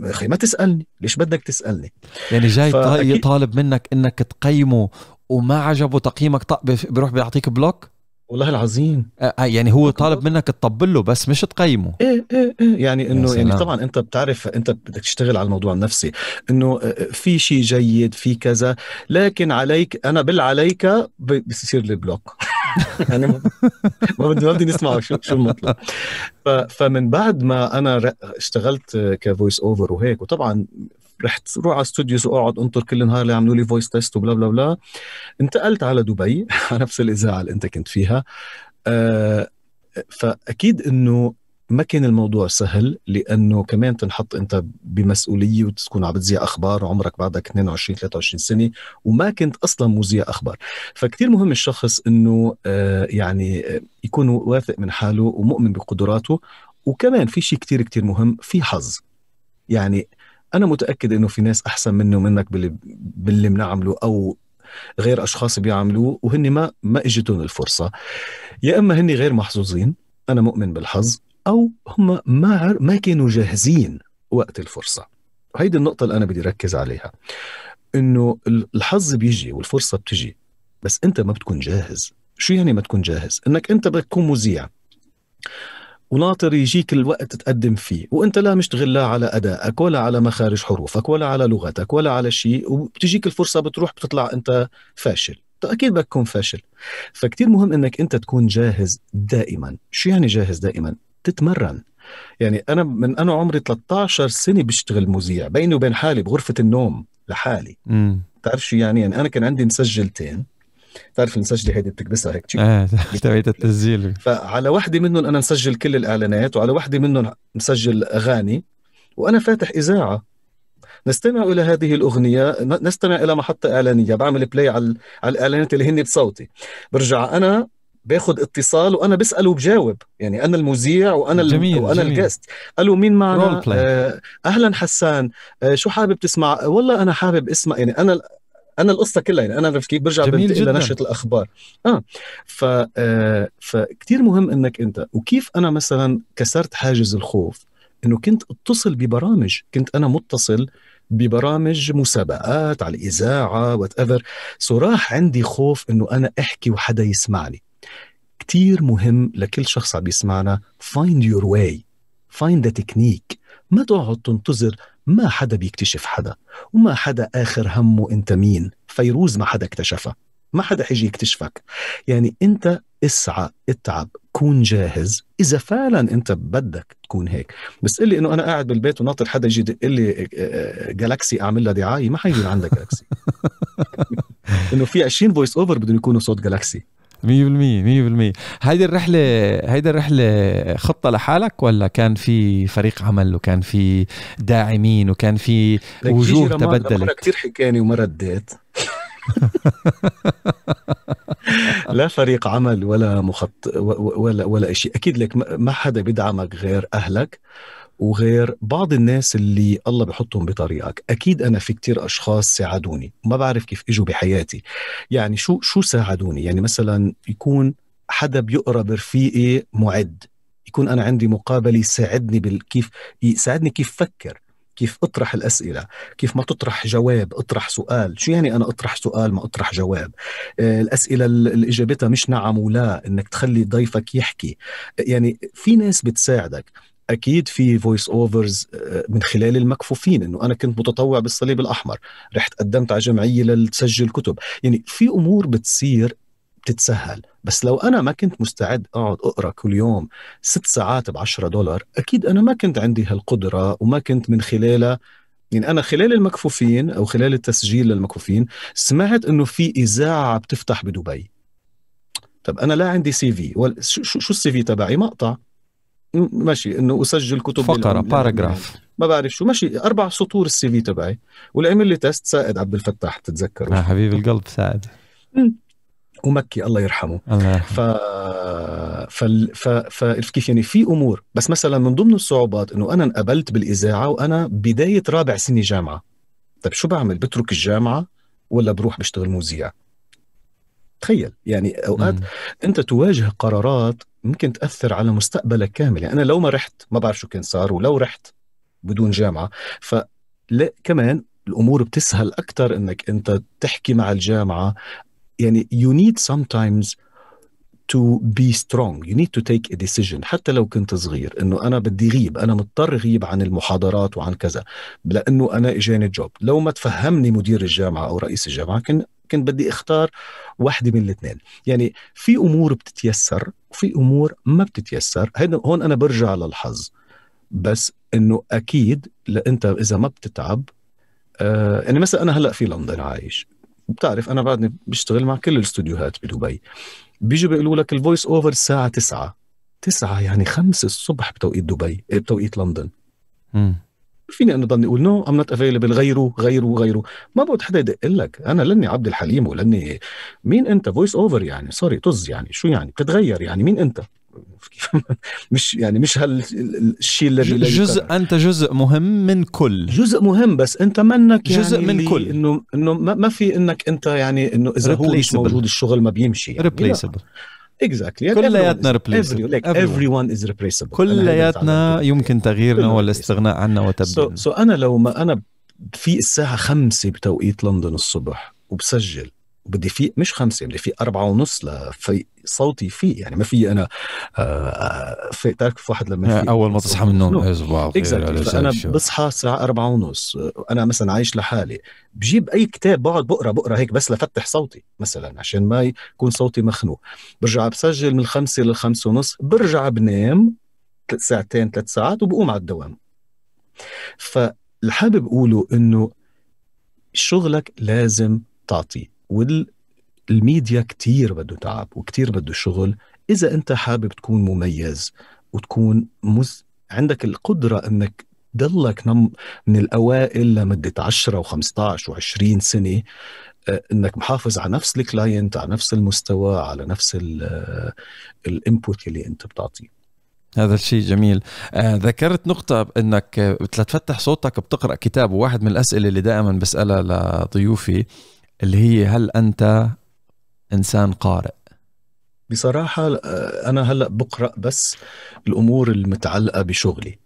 أخي ما تسألني. ليش بدك تسألني؟ يعني جاي فأكيد... طالب منك إنك تقيمه وما عجبه تقييمك بيروح بيعطيك block؟ والله العظيم. آه, آه، يعني هو طالب منك تطبل له بس مش تقيمه. إيه إيه إيه. يعني إنه يعني طبعا أنت بتعرف أنت بدك تشتغل على الموضوع النفسي. إنه آه، في شيء جيد في كذا لكن عليك أنا بالعليك بصير لي block. يعني ما بدي ما بدي نسمع شو شو المطلب. فمن بعد ما أنا اشتغلت كفويس اوفر وهيك وطبعا رحت روح على studios وأقعد أنطر كل النهار ليعملوا لي voice test و blah blah blah. انتقلت على دبي على نفس الإذاعة اللي أنت كنت فيها. أه فأكيد إنه ما كان الموضوع سهل لأنه كمان تنحط أنت بمسؤولية وتكون عم بتذيع أخبار وعمرك بعدك 22 23 سنة وما كنت أصلا مذيع أخبار. فكتير مهم الشخص إنه آه يعني يكون واثق من حاله ومؤمن بقدراته. وكمان في شيء كتير كتير مهم في حظ. يعني أنا متأكد إنه في ناس أحسن مني ومنك باللي باللي بنعمله أو غير أشخاص بيعملوه وهن ما ما إجتهم الفرصة. يا إما هن غير محظوظين أنا مؤمن بالحظ أو هم ما ما كانوا جاهزين وقت الفرصة. هيدي النقطة اللي أنا بدي ركز عليها. إنه الحظ بيجي والفرصة بتجي بس أنت ما بتكون جاهز. شو يعني ما تكون جاهز؟ إنك أنت بدك تكون مذيع. وناطر يجيك الوقت تقدم فيه وانت لا مشتغل لا على أدائك ولا على مخارج حروفك ولا على لغتك ولا على شيء وبتجيك الفرصة بتروح بتطلع انت فاشل. أكيد بدك تكون فاشل. فكتير مهم إنك انت تكون جاهز دائما. شو يعني جاهز دائما؟ تتمرن. يعني أنا من أنا عمري 13 سنة بشتغل مذيع بيني وبين حالي بغرفة النوم لحالي. بتعرف شو يعني؟ يعني أنا كان عندي مسجلتين. تعرف المسجله هيدي بتكبسها هيك آه تبعت التسجيل. فعلى وحدة منهم أنا مسجل كل الإعلانات وعلى وحدة منهم مسجل أغاني وأنا فاتح إذاعة. نستمع إلى هذه الأغنية نستمع إلى محطة إعلانية. بعمل بلاي على على الإعلانات اللي هن بصوتي. برجع أنا باخذ اتصال وأنا بسأل وبجاوب. يعني أنا المذيع وأنا جميل وأنا جميل. الجست قالوا مين معنا؟ آه أهلا حسان. آه شو حابب تسمع؟ والله أنا حابب اسمع يعني أنا أنا القصة كلها يعني أنا عرفت كيف برجع بنتقل لنشرة الأخبار. آه ف آه فكتير مهم إنك أنت وكيف أنا مثلا كسرت حاجز الخوف؟ إنه كنت أتصل ببرامج كنت أنا متصل ببرامج مسابقات على الإذاعة whatever so راح عندي خوف إنه أنا أحكي وحدا يسمعني. كتير مهم لكل شخص عم يسمعنا find your way find the technique. ما تقعد تنتظر ما حدا بيكتشف حدا وما حدا آخر همه أنت مين. فيروز ما حدا اكتشفها ما حدا حيجي يكتشفك. يعني أنت اسعى اتعب كون جاهز. إذا فعلا أنت بدك تكون هيك. بس قل لي إنه أنا قاعد بالبيت وناطر حدا يجي يقول لي جالاكسي أعمل لها دعاية. ما حيجي عندك جالاكسي إنه في 20 voice over بدهم يكونوا صوت جالاكسي 100% 100% هيدي الرحلة هيدي الرحلة خطة لحالك ولا كان في فريق عمل وكان في داعمين وكان في وجوه تبدلت؟ مرة كثير حكاني وما رديت. لا فريق عمل ولا مخط ولا ولا شيء أكيد لك ما حدا بيدعمك غير أهلك. وغير بعض الناس اللي الله بحطهم بطريقك. أكيد أنا في كتير أشخاص ساعدوني ما بعرف كيف إجوا بحياتي. يعني شو شو ساعدوني؟ يعني مثلا يكون حدا بيقرا برفيقي معد يكون أنا عندي مقابلة يساعدني بالكيف يساعدني كيف فكر كيف أطرح الأسئلة كيف ما تطرح جواب أطرح سؤال. شو يعني أنا أطرح سؤال ما أطرح جواب؟ آه، الأسئلة اللي إجابتها مش نعم ولا إنك تخلي ضيفك يحكي. يعني في ناس بتساعدك. أكيد في voice overs آه، من خلال المكفوفين إنه أنا كنت متطوع بالصليب الأحمر رحت قدمت على جمعية لتسجل كتب. يعني في أمور بتصير بتتسهل بس لو أنا ما كنت مستعد أقعد أقرأ كل يوم ست ساعات ب 10 دولار أكيد أنا ما كنت عندي هالقدرة وما كنت من خلالها يعني أنا خلال المكفوفين أو خلال التسجيل للمكفوفين سمعت إنه في إذاعة بتفتح بدبي. طب أنا لا عندي CV شو شو ال CV تبعي؟ مقطع. ماشي إنه أسجل كتب فقرة paragraph ما بعرف شو ماشي أربع سطور ال CV تبعي والعمل لي test سائد عبد الفتاح تتذكر آه حبيب القلب سائد. ومكي الله يرحمه. الله يرحمه. ف... ف... ف... ف... كيف؟ يعني في أمور بس مثلا من ضمن الصعوبات إنه أنا انقبلت بالإذاعة وأنا بداية رابع سنة جامعة. طيب شو بعمل؟ بترك الجامعة ولا بروح بشتغل مذيع تخيل يعني أوقات مم. أنت تواجه قرارات ممكن تأثر على مستقبلك كامل. يعني أنا لو ما رحت ما بعرف شو كان صار ولو رحت بدون جامعة ف كمان الأمور بتسهل أكثر إنك أنت تحكي مع الجامعة. يعني you need sometimes to be strong. You need to take a decision. حتى لو كنت صغير إنه أنا بدي غيب أنا مضطر غيب عن المحاضرات وعن كذا لأنه أنا إجاني جوب لو ما تفهمني مدير الجامعة أو رئيس الجامعة كن كنت بدي أختار واحدة من الاثنين. يعني في أمور بتتيسر وفي أمور ما بتتيسر. هون أنا برجع للحظ. بس إنه أكيد أنت إذا ما بتتعب آه يعني مثلا أنا هلأ في لندن عايش. بتعرف أنا بعدني بشتغل مع كل الاستوديوهات بدبي. بيجوا بيقولوا لك ال voice over الساعة 9 9 يعني 5 الصبح بتوقيت دبي إيه، بتوقيت لندن. فيني أنا ضلني أقول no I'm not available غيره غيره غيره. ما بقعد حدا يدق لك. أنا لاني عبد الحليم ولاني مين أنت؟ voice over يعني. sorry طز يعني. شو يعني؟ بتتغير يعني. مين أنت؟ مش يعني مش هالشيء الذي جزء أنت جزء مهم من كل. جزء مهم بس أنت منك يعني جزء من كل. إنه إنه ما في إنك أنت يعني إنه إذا هو مش موجود الشغل ما بيمشي يعني. replaceable exactly كلياتنا replaceable everyone is replaceable. كلياتنا يمكن تغييرنا والاستغناء عنا وتبديلنا so so, so أنا لو ما أنا في الساعة خمسة بتوقيت لندن الصبح وبسجل وبدي في مش خمسة بدي في أربعة ونص لفي صوتي فيه يعني ما في أنا آه، آه، في تعرف واحد لما في أول ما تصحى من النوم. أنا بصحى الساعة أربعة ونص أنا مثلا عايش لحالي. بجيب أي كتاب بقعد بقرأ بقرأ هيك بس لفتح صوتي مثلا عشان ما يكون صوتي مخنوق. برجع بسجل من الخمسة للخمسة ونص برجع بنام ساعتين ثلاث ساعات وبقوم على الدوام. فالحابب أقوله إنه شغلك لازم تعطيه. والميديا كتير بده تعب وكتير بده شغل. إذا أنت حابب تكون مميز وتكون مز... عندك القدرة أنك ضلك نم من الأوائل لمدة 10 و15 و20 سنة آه، إنك محافظ على نفس ال client على نفس المستوى على نفس ال input اللي أنت بتعطيه. هذا الشيء جميل. آه ذكرت نقطة إنك لتفتح صوتك بتقرأ كتاب وواحد من الأسئلة اللي دائما بسألها لضيوفي اللي هي هل أنت إنسان قارئ؟ بصراحة أنا هلأ بقرأ بس الأمور المتعلقة بشغلي.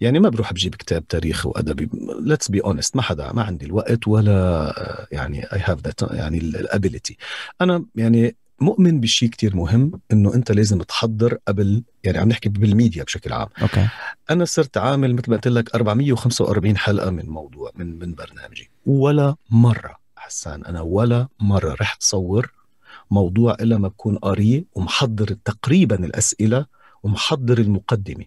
يعني ما بروح بجيب كتاب تاريخ وأدبي. let's be honest ما حدا ما عندي الوقت ولا يعني I have that يعني ال ability. أنا يعني مؤمن بشيء كتير مهم إنه أنت لازم تحضر قبل يعني عم نحكي بالميديا بشكل عام. okay. أنا صرت عامل مثل ما قلت لك 445 حلقة من موضوع من من برنامجي. ولا مرة. حسان أنا ولا مرة رحت صور موضوع إلا ما بكون قاريه ومحضر تقريبا الأسئلة ومحضر المقدمة.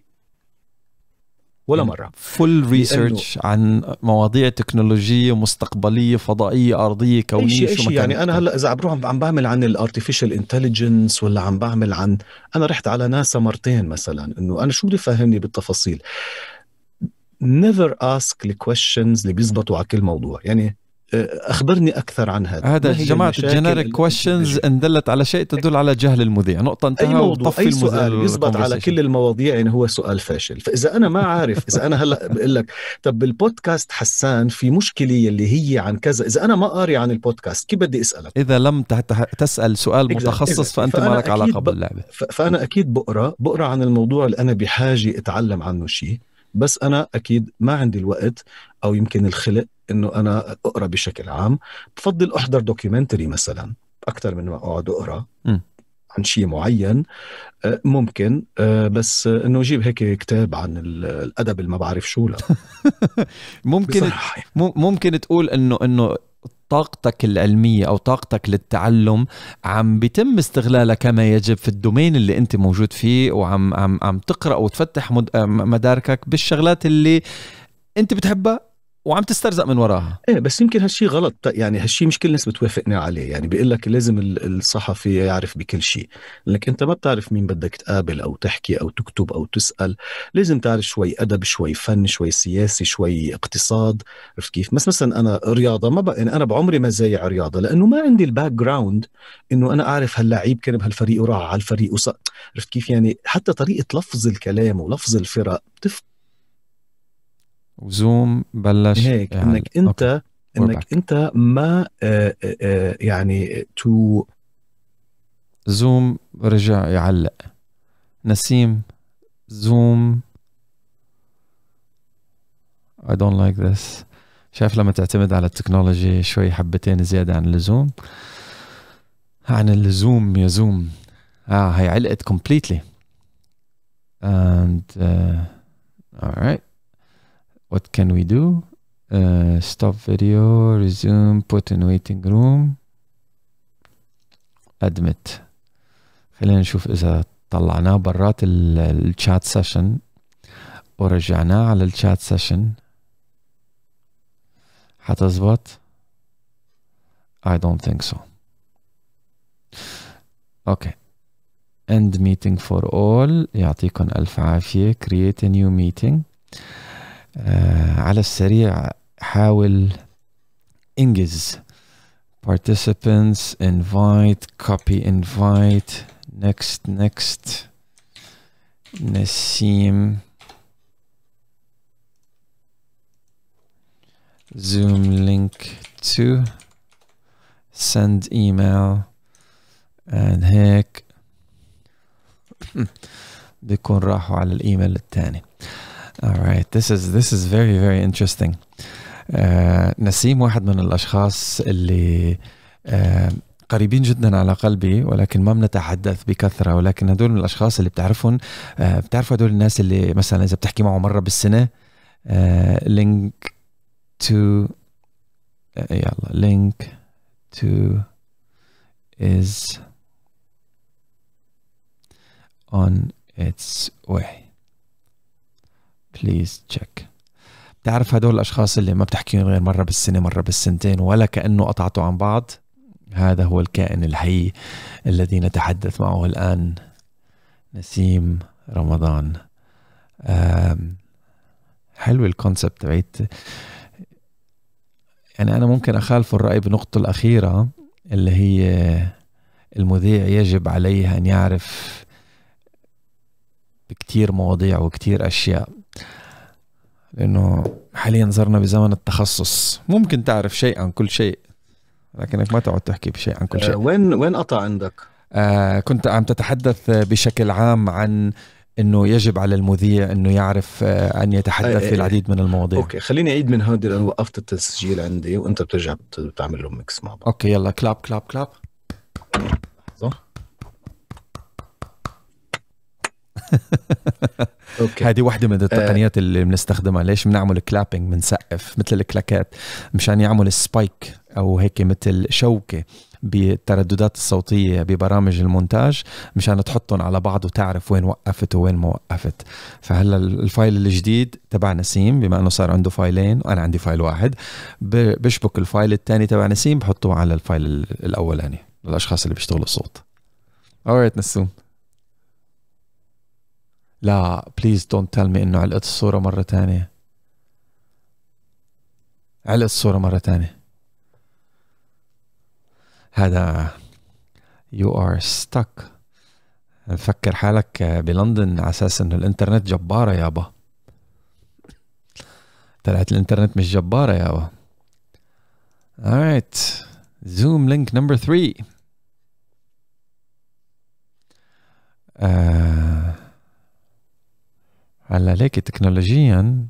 ولا مرة. full research عن مواضيع تكنولوجية مستقبلية فضائية أرضية كونيه أي شيء شو شيء يعني. أنا هلأ إذا عم بروح عم بعمل عن ال artificial intelligence ولا عم بعمل عن أنا رحت على ناسا مرتين مثلا إنه أنا شو بدي فهمني بالتفاصيل؟ Never ask ال questions اللي بيزبطوا على كل موضوع. يعني أخبرني أكثر عن هذا. هذا جماعة ال generic اللي questions؟ إن دلت على شيء تدل على جهل المذيع. نقطة انتهى اي موضوع وطفي أي سؤال يزبط على. كل المواضيع يعني هو سؤال فاشل. فإذا أنا ما عارف إذا أنا هلا بقول لك طب بالبودكاست حسان في مشكلة اللي هي عن كذا. إذا أنا ما قاري عن البودكاست كيف بدي أسألك؟ إذا لم تسأل سؤال. متخصص فأنت ما لك علاقة باللعبة. فأنا أكيد بقرأ بقرأ عن الموضوع اللي أنا بحاجة أتعلم عنه شيء. بس أنا أكيد ما عندي الوقت أو يمكن الخلق إنه أنا أقرأ بشكل عام. بفضل أحضر دوكيومنتري مثلا أكثر من ما أقعد أقرأ م. عن شيء معين. آه، ممكن. آه، بس إنه أجيب هيك كتاب عن ال- الأدب اللي ما بعرف شو لا. ممكن. مم- ممكن تقول إنه إنه طاقتك العلمية أو طاقتك للتعلم عم بيتم استغلالها كما يجب في الدومين اللي أنت موجود فيه وعم عم عم تقرأ وتفتح مد- مداركك بالشغلات اللي أنت بتحبها. وعم تسترزق من وراها. إيه بس يمكن هالشي غلط. يعني هالشي مش كل الناس بتوافقني عليه. يعني بيقول لك لازم ال- الصحفي يعرف بكل شيء. لانك أنت ما بتعرف مين بدك تقابل أو تحكي أو تكتب أو تسأل. لازم تعرف شوي أدب شوي فن شوي سياسي شوي اقتصاد. عرفت كيف؟ بس مثلا أنا رياضة ما بقى يعني أنا بعمري ما زايع رياضة لأنه ما عندي الباك جراوند إنه أنا أعرف هاللعيب كان بهالفريق وراح على الفريق وص... عرفت كيف؟ يعني حتى طريقة لفظ الكلام ولفظ الفرق بتف وزوم بلش. هيك يعني- إنك انت أوكي. إنك back. أنت ما آه، آه، آه، يعني تو زوم رجع يعلق. نسيم زوم. I don't like this. شايف لما تعتمد على ال technology شوي حبتين زيادة عن اللزوم؟ عن اللزوم يا زوم. آه هي علقت completely. And uh, all right. What can we do uh, stop video resume put in waiting room admit خلينا نشوف اذا طلعناه برات ال- ال chat session ورجعناه على ال chat session حتزبط I don't think so okay end meeting for all يعطيكم الف عافيه create a new meeting آه على السريع حاول انجز participants invite copy invite next next نسيم zoom link to send email and هيك بيكون راحوا على الايميل الثاني alright this is this is very very interesting. آه نسيم واحد من الأشخاص اللي آه قريبين جدا على قلبي ولكن ما بنتحدث بكثرة ولكن هدول من الأشخاص اللي بتعرفهم آه بتعرفوا هدول الناس اللي مثلا إذا بتحكي معه مرة بالسنة link to يلا link to is on its way. Please check. بتعرف هدول الأشخاص اللي ما بتحكيهم غير مرة بالسنة مرة بالسنتين ولا كأنه قطعتوا عن بعض؟ هذا هو الكائن الحي الذي نتحدث معه الآن نسيم رمضان. حلو الكونسبت تبعت يعني أنا ممكن أخالف الرأي بنقطة الأخيرة اللي هي المذيع يجب عليه أن يعرف بكتير مواضيع وكتير أشياء. لأنه حاليا صرنا بزمن التخصص. ممكن تعرف شيء عن كل شيء لكنك ما تقعد تحكي بشيء عن كل آه، شيء وين وين قطع عندك؟ آه كنت عم تتحدث بشكل عام عن إنه يجب على المذيع إنه يعرف آه أن يتحدث آه، في العديد من المواضيع. okay خليني أعيد من هودي لأنه وقفت التسجيل عندي وأنت بترجع بت- بتعمل لهم mix مع بعض. okay يلا clap clap clap okay. هذه واحدة من التقنيات اللي بنستخدمها. ليش بنعمل clapping بنسقف مثل الكلاكات. مشان يعمل spike أو هيك مثل شوكة بالترددات الصوتية ببرامج المونتاج مشان تحطهم على بعض وتعرف وين وقفت وين ما وقفت. فهلا ال file الجديد تبع نسيم بما إنه صار عنده فايلين وأنا عندي file واحد. بشبك ال file الثاني تبع نسيم بحطه على ال file الأولاني للاشخاص اللي بيشتغلوا صوت alright نسوم لا please don't tell me إنه علقت الصورة مرة تانية. علقت الصورة مرة تانية. هذا you are stuck. فكر حالك بلندن على أساس إنه الإنترنت جبارة يابا. طلعت الإنترنت مش جبارة يابا. Alright zoom link number three. آه هلا ليك تكنولوجيا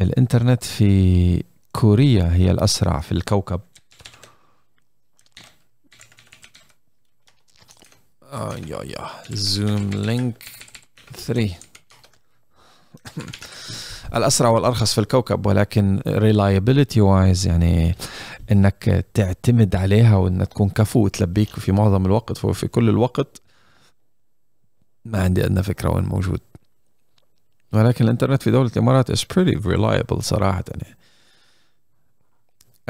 الإنترنت في كوريا هي الأسرع في الكوكب. آه يا يا. زوم link 3 الأسرع والأرخص في الكوكب ولكن reliability wise يعني إنك تعتمد عليها وانها تكون كفو وتلبيك في معظم الوقت وفي كل الوقت ما عندي أدنى فكرة وين موجود. ولكن الإنترنت في دولة الإمارات is pretty reliable صراحة. يعني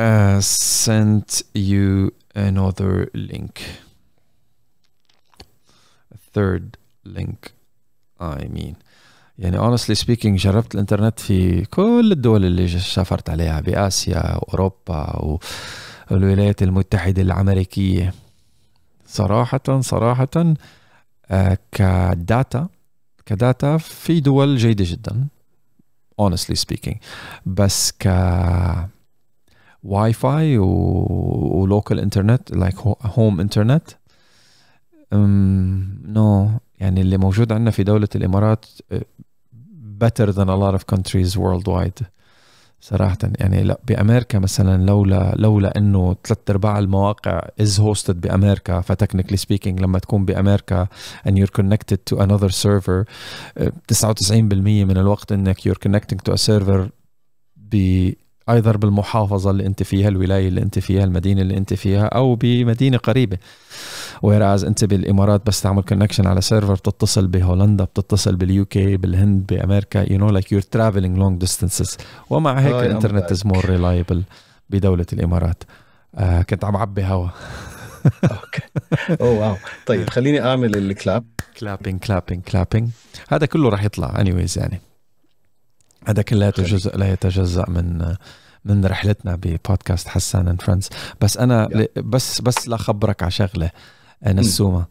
uh, sent you another link. Third link I mean. يعني honestly speaking جربت الإنترنت في كل الدول اللي سافرت عليها بآسيا وأوروبا والولايات المتحدة الأمريكية. صراحة صراحة آه كداتا كداتا في دول جيدة جدا honestly speaking. بس ك WiFi و local internet like home internet no يعني اللي موجود عندنا في دولة الإمارات uh, better than a lot of countries worldwide. صراحة. يعني لا بأمريكا مثلا لولا لولا إنه ثلاث أرباع المواقع is hosted بأمريكا ف technically speaking لما تكون بأمريكا and you're connected to another server 99% من الوقت إنك you're connecting to a server either بالمحافظة اللي أنت فيها الولاية اللي أنت فيها المدينة اللي أنت فيها أو بمدينة قريبة. whereas أنت بالإمارات بس تعمل connection على server بتتصل بهولندا بتتصل بال UK بالهند بأمريكا you know like you're traveling long distances ومع هيك الإنترنت is more reliable بدولة الإمارات. آه كنت عم عبي هوا. okay. oh wow. طيب خليني أعمل ال clap. clapping clapping clapping هذا كله راح يطلع anyways يعني. هذا كلياته جزء لا يتجزأ من من رحلتنا ببودكاست حسان اند فريندز بس أنا yeah. بس بس لاخبرك على شغلة. نسومه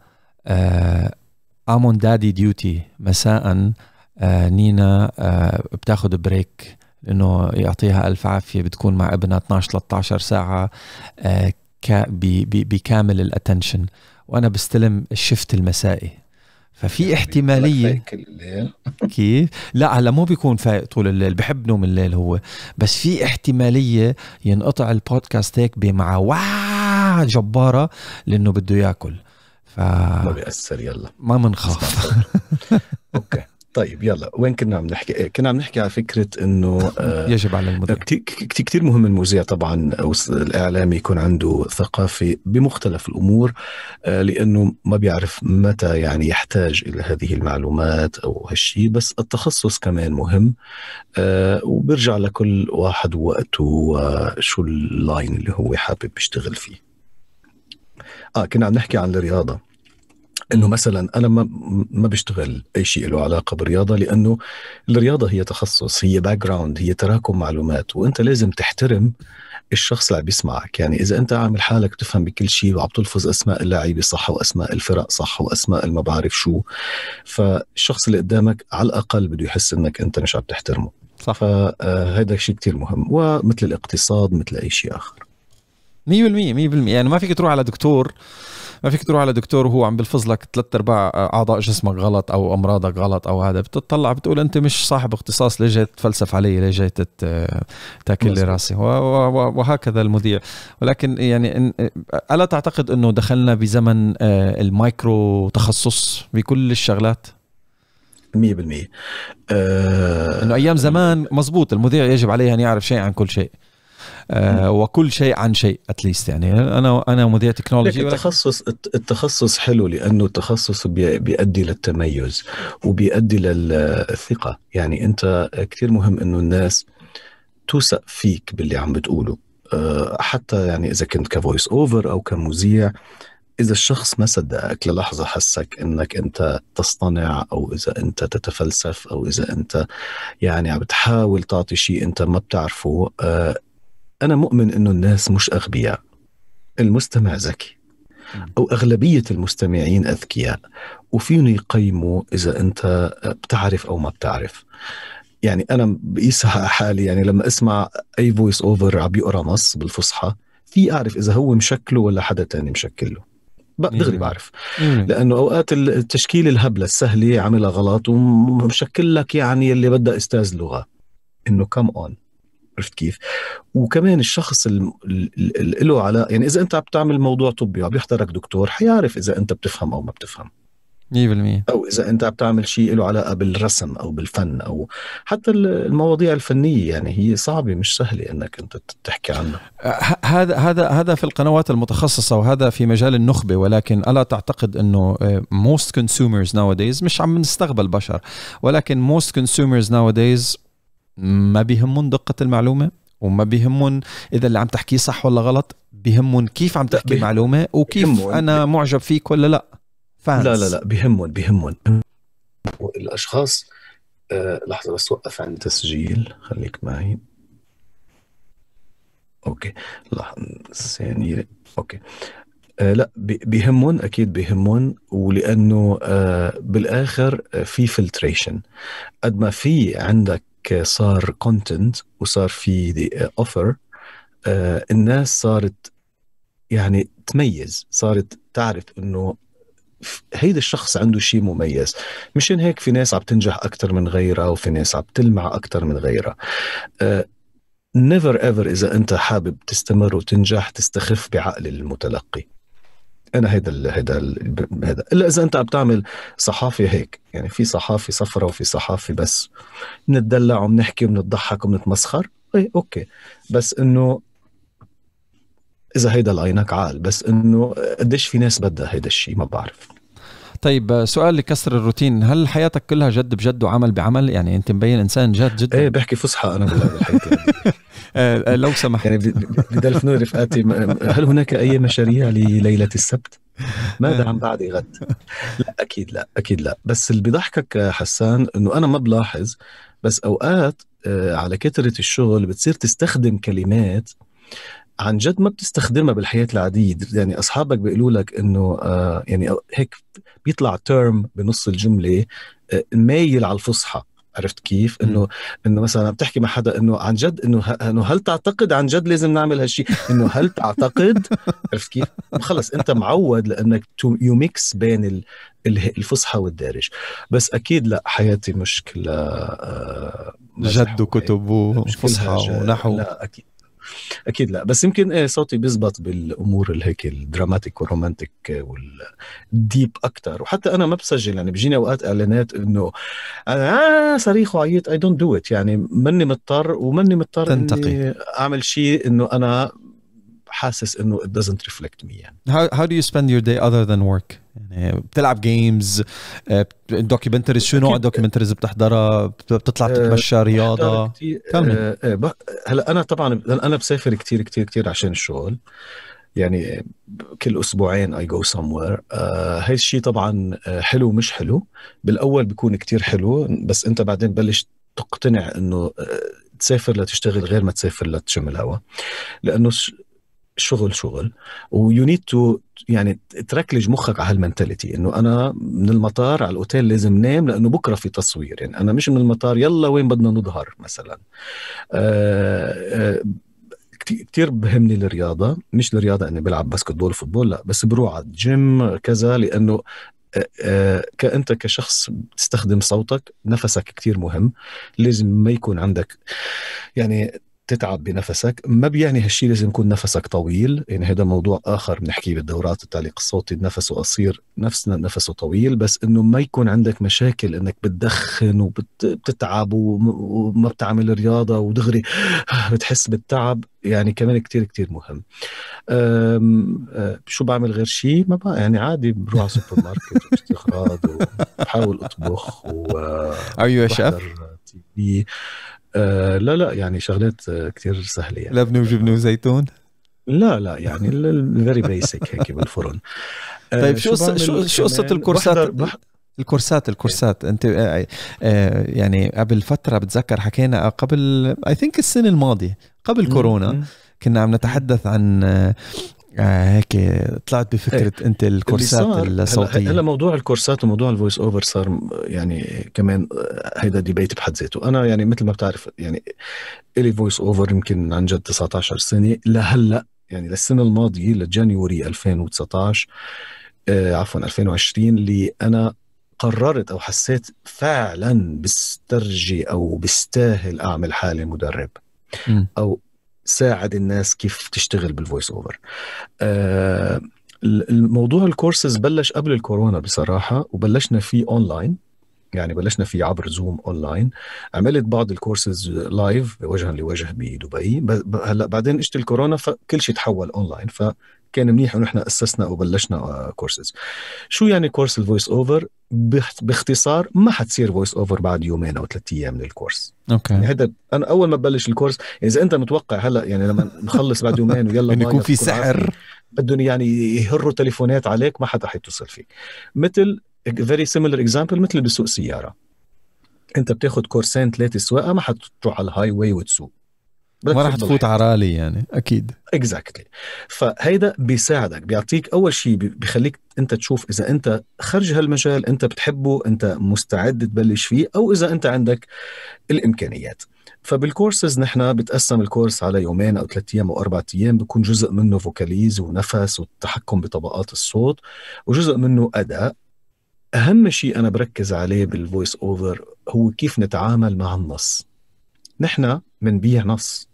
I'm on daddy duty مساء آه نينا آه بتاخذ break لأنه يعطيها ألف عافية بتكون مع ابنها 12 13 ساعة آه بكامل ال attention وأنا بستلم ال shift المسائي. ففي احتمالية. كيف؟ لا هلا مو بيكون فايق طول الليل بحب نوم الليل هو. بس في احتمالية ينقطع البودكاست هيك بمع وا جبارة لأنه بده ياكل. ف ما بيأثر يلا. ما بنخاف okay. طيب يلا وين كنا عم نحكي؟ إيه كنا عم نحكي على فكرة إنه آه يجب على المذيع. كثير كثير مهم المذيع طبعا أو الاعلامي يكون عنده ثقافة بمختلف الأمور آه لأنه ما بيعرف متى يعني يحتاج إلى هذه المعلومات أو هالشيء بس التخصص كمان مهم آه وبرجع لكل واحد وقته وشو اللاين اللي هو حابب يشتغل فيه. آه كنا عم نحكي عن الرياضة. إنه مثلا أنا ما ما بشتغل أي شيء له علاقة بالرياضة لأنه الرياضة هي تخصص هي background هي تراكم معلومات وأنت لازم تحترم الشخص اللي عم بيسمعك. يعني إذا أنت عامل حالك تفهم بكل شيء وعم تلفظ أسماء اللعيبه صح وأسماء الفرق صح وأسماء ما بعرف شو فالشخص اللي قدامك على الأقل بده يحس إنك أنت مش عم تحترمه. صح. فهذا شيء كتير مهم ومثل الاقتصاد مثل أي شيء آخر. 100% 100% يعني ما فيك تروح على دكتور ما فيك تروح على دكتور وهو عم بلفظ لك ثلاث أرباع أعضاء جسمك غلط أو أمراضك غلط أو هذا. بتطلع بتقول أنت مش صاحب اختصاص ليش جاي تفلسف علي؟ ليش جاي تاكل لي راسي؟ وهكذا المذيع. ولكن يعني ألا تعتقد إنه دخلنا بزمن المايكرو تخصص بكل الشغلات؟ آه إنه أيام زمان مزبوط المذيع يجب عليه أن يعرف شيء عن كل شيء. آه وكل شيء عن شيء at least يعني. أنا أنا مذيع technology التخصص التخصص حلو لأنه التخصص بيؤدي للتميز وبيؤدي للثقه يعني أنت كثير مهم إنه الناس توثق فيك باللي عم بتقوله. آه حتى يعني إذا كنت كفويس اوفر أو كمذيع إذا الشخص ما صدقك للحظة حسك إنك أنت تصطنع أو إذا أنت تتفلسف أو إذا أنت يعني عم بتحاول تعطي شيء أنت ما بتعرفه آه أنا مؤمن إنه الناس مش أغبياء. المستمع ذكي أو أغلبية المستمعين أذكياء. وفيهم يقيموا إذا أنت بتعرف أو ما بتعرف. يعني أنا بقيسها حالي يعني لما أسمع أي voice over عم يقرأ نص بالفصحى في أعرف إذا هو مشكله ولا حدا تاني مشكله. دغري بعرف. لأنه أوقات التشكيل الهبلة السهلة عاملها غلط ومشكل لك يعني اللي بدها أستاذ لغة. إنه come on عرفت كيف؟ وكمان الشخص اللي له علاقة يعني إذا أنت عم تعمل موضوع طبي وعم يحضرك دكتور حيعرف إذا أنت بتفهم أو ما بتفهم. 100% أو إذا أنت عم تعمل شيء له علاقة بالرسم أو بالفن أو حتى المواضيع الفنية يعني هي صعبة مش سهلة إنك أنت تحكي عنها. أه، هذا هذا هذا في القنوات المتخصصة وهذا في مجال النخبة ولكن ألا تعتقد إنه أه، most consumers nowadays مش عم نستقبل بشر ولكن most consumers nowadays ما بيهمهم دقة المعلومة وما بيهمهم إذا اللي عم تحكيه صح ولا غلط بيهمهم كيف عم تحكي المعلومة وكيف أنا معجب فيك ولا لا. فانس لا لا لا بهمهم بهمهم الأشخاص آه لحظة بس وقف عند تسجيل خليك معي. okay. لحظه ثانية. okay. آه لا بهمهم أكيد بهمهم ولأنه آه بالآخر في filtration قد ما في عندك صار content وصار في over آه الناس صارت يعني تميز صارت تعرف إنه هيدا الشخص عنده شيء مميز. مشان هيك في ناس عم تنجح أكثر من غيرها وفي ناس عم تلمع أكثر من غيرها. نيفر uh, ايفر إذا أنت حابب تستمر وتنجح تستخف بعقل المتلقي. أنا هيدا هيدا هيدا. إلا إذا أنت عم تعمل صحافة هيك يعني في صحافة صفرة وفي صحافة بس. بنتدلع وبنحكي وبنضحك وبنتمسخر اي أوكي. بس إنه إذا هيدا لعينك عال بس إنه قديش في ناس بدها هيدا الشيء ما بعرف. طيب سؤال لكسر الروتين. هل حياتك كلها جد بجد وعمل بعمل؟ يعني أنت مبين إنسان جد جدا؟ إيه بحكي فصحى أنا آه، آه، لو سمحت. يعني بدلفنوا رفقاتي هل هناك أي مشاريع لليلة السبت؟ ماذا عن بعد غد؟ لا أكيد لا أكيد لا. بس اللي بيضحكك حسان إنه أنا ما بلاحظ بس أوقات آه، على كثرة الشغل بتصير تستخدم كلمات عن جد ما بتستخدمها بالحياة العادية يعني أصحابك بيقولوا لك إنه آه يعني هيك بيطلع term بنص الجملة آه مايل على الفصحى عرفت كيف؟ إنه إنه مثلا بتحكي مع حدا إنه عن جد إنه إنه هل تعتقد عن جد لازم نعمل هالشيء؟ إنه هل تعتقد؟ عرفت كيف؟ خلص أنت معود لأنك you mix بين الفصحى والدارج بس أكيد لا حياتي مش كلها آه جد وكتب وفصحى ونحو لا أكيد أكيد لا. بس يمكن إيه صوتي بيزبط بالأمور اللي هيك ال dramatic وال romantic وال deep أكثر وحتى أنا ما بسجل يعني بيجيني أوقات إعلانات إنه أنا آه صريخ وعيط I don't do it يعني ماني مضطر وماني مضطر تنتقي. إني أعمل شيء إنه أنا حاسس إنه it doesn't reflect me يعني. How, how do you spend your day other than work? يعني بتلعب games documentaries شو نوع ال documentaries بتحضرها؟ بتطلع آه، تتمشى رياضة؟ كمل آه، آه، هلا أنا طبعا أنا بسافر كثير كثير كثير عشان الشغل. يعني كل أسبوعين I go somewhere هاي الشيء طبعا حلو مش حلو. بالأول بيكون كتير حلو بس أنت بعدين بلش تقتنع إنه تسافر لتشتغل غير ما تسافر لتشم الهواء لأنه شغل شغل. و you need to يعني تركلج مخك على هال mentality إنه أنا من المطار على الأوتيل لازم نام لأنه بكرة في تصوير. يعني أنا مش من المطار يلا وين بدنا نظهر مثلا. آه آه كثير بهمني الرياضة. مش الرياضة إني بلعب basketball و football لا بس بروح على الجيم كذا لأنه كأنت كشخص تستخدم صوتك نفسك كتير مهم. لازم ما يكون عندك يعني تتعب بنفسك ما بيعني هالشيء لازم يكون نفسك طويل يعني هذا موضوع آخر بنحكيه بالدورات التعليق الصوتي نفسه قصير نفسنا نفسه طويل بس إنه ما يكون عندك مشاكل إنك بتدخن وبتتعب وما بتعمل رياضة ودغري بتحس بالتعب يعني كمان كتير كتير مهم. أم أه شو بعمل غير شيء ما بقى يعني عادي بروح على السوبر ماركت وبشتري اغراض وبحاول أطبخ و Are you a chef? TV آه لا لا يعني شغلات آه كثير سهلة يعني. لبنه وجبنة وزيتون؟ لا لا يعني ال very basic هيك بالفرن. آه طيب شو شو شو كمان؟ ال course ات؟ الكورسات الكورسات. انت يعني قبل فترة بتذكر حكينا قبل I think السنة الماضية قبل كورونا. كنا عم نتحدث عن آه، هيك طلعت بفكرة أنت اللي ال course ات صار- هلا- موضوع ال course ات وموضوع ال voice over صار م- يعني كمان آه، هيدا debate بحد ذاته. أنا يعني مثل ما بتعرف يعني إلي voice over يمكن عن جد 19 سنة لهلأ يعني للسنة الماضية ل January 2019 آه عفوا 2020 اللي أنا قررت أو حسيت فعلا بسترجي أو بستاهل أعمل حالي مدرب. مم. أو ساعد الناس كيف تشتغل بال voice over آه الموضوع الكورسز بلش قبل الكورونا بصراحة وبلشنا فيه اونلاين يعني بلشنا فيه عبر زوم اونلاين عملت بعض ال courses live وجها لوجه بدبي. هلأ بعدين اجت الكورونا فكل شيء تحول اونلاين فكان منيح إحنا أسسنا وبلشنا آه، كورسز شو يعني course ال voice over باخ- باختصار ما حتصير voice over بعد يومين أو ثلاث أيام من ال course يعني okay هذا أنا أول ما ببلش ال course يعني إذا أنت متوقع هلأ يعني لما نخلص بعد يومين ويلا إنه bye يكون في سحر. بدهم يعني يهروا تليفونات عليك ما حدا حيتصل فيك. مثل very similar example مثل بسوق سيارة. أنت بتاخذ course ين ثلاثة سواقة ما حتروح على ال highway وتسوق. ما راح تفوت على رالي يعني أكيد. exactly فهيدا بيساعدك بيعطيك أول شيء بيخليك أنت تشوف إذا أنت خرج هالمجال أنت بتحبه أنت مستعد تبلش فيه أو إذا أنت عندك الإمكانيات. فبالكورسز نحن بتقسم ال course على يومين أو ثلاث أيام أو أربع أيام بيكون جزء منه vocalise ونفس والتحكم بطبقات الصوت وجزء منه أداء. أهم شيء أنا بركز عليه بال voice over هو كيف نتعامل مع النص. نحن بنبيع نص.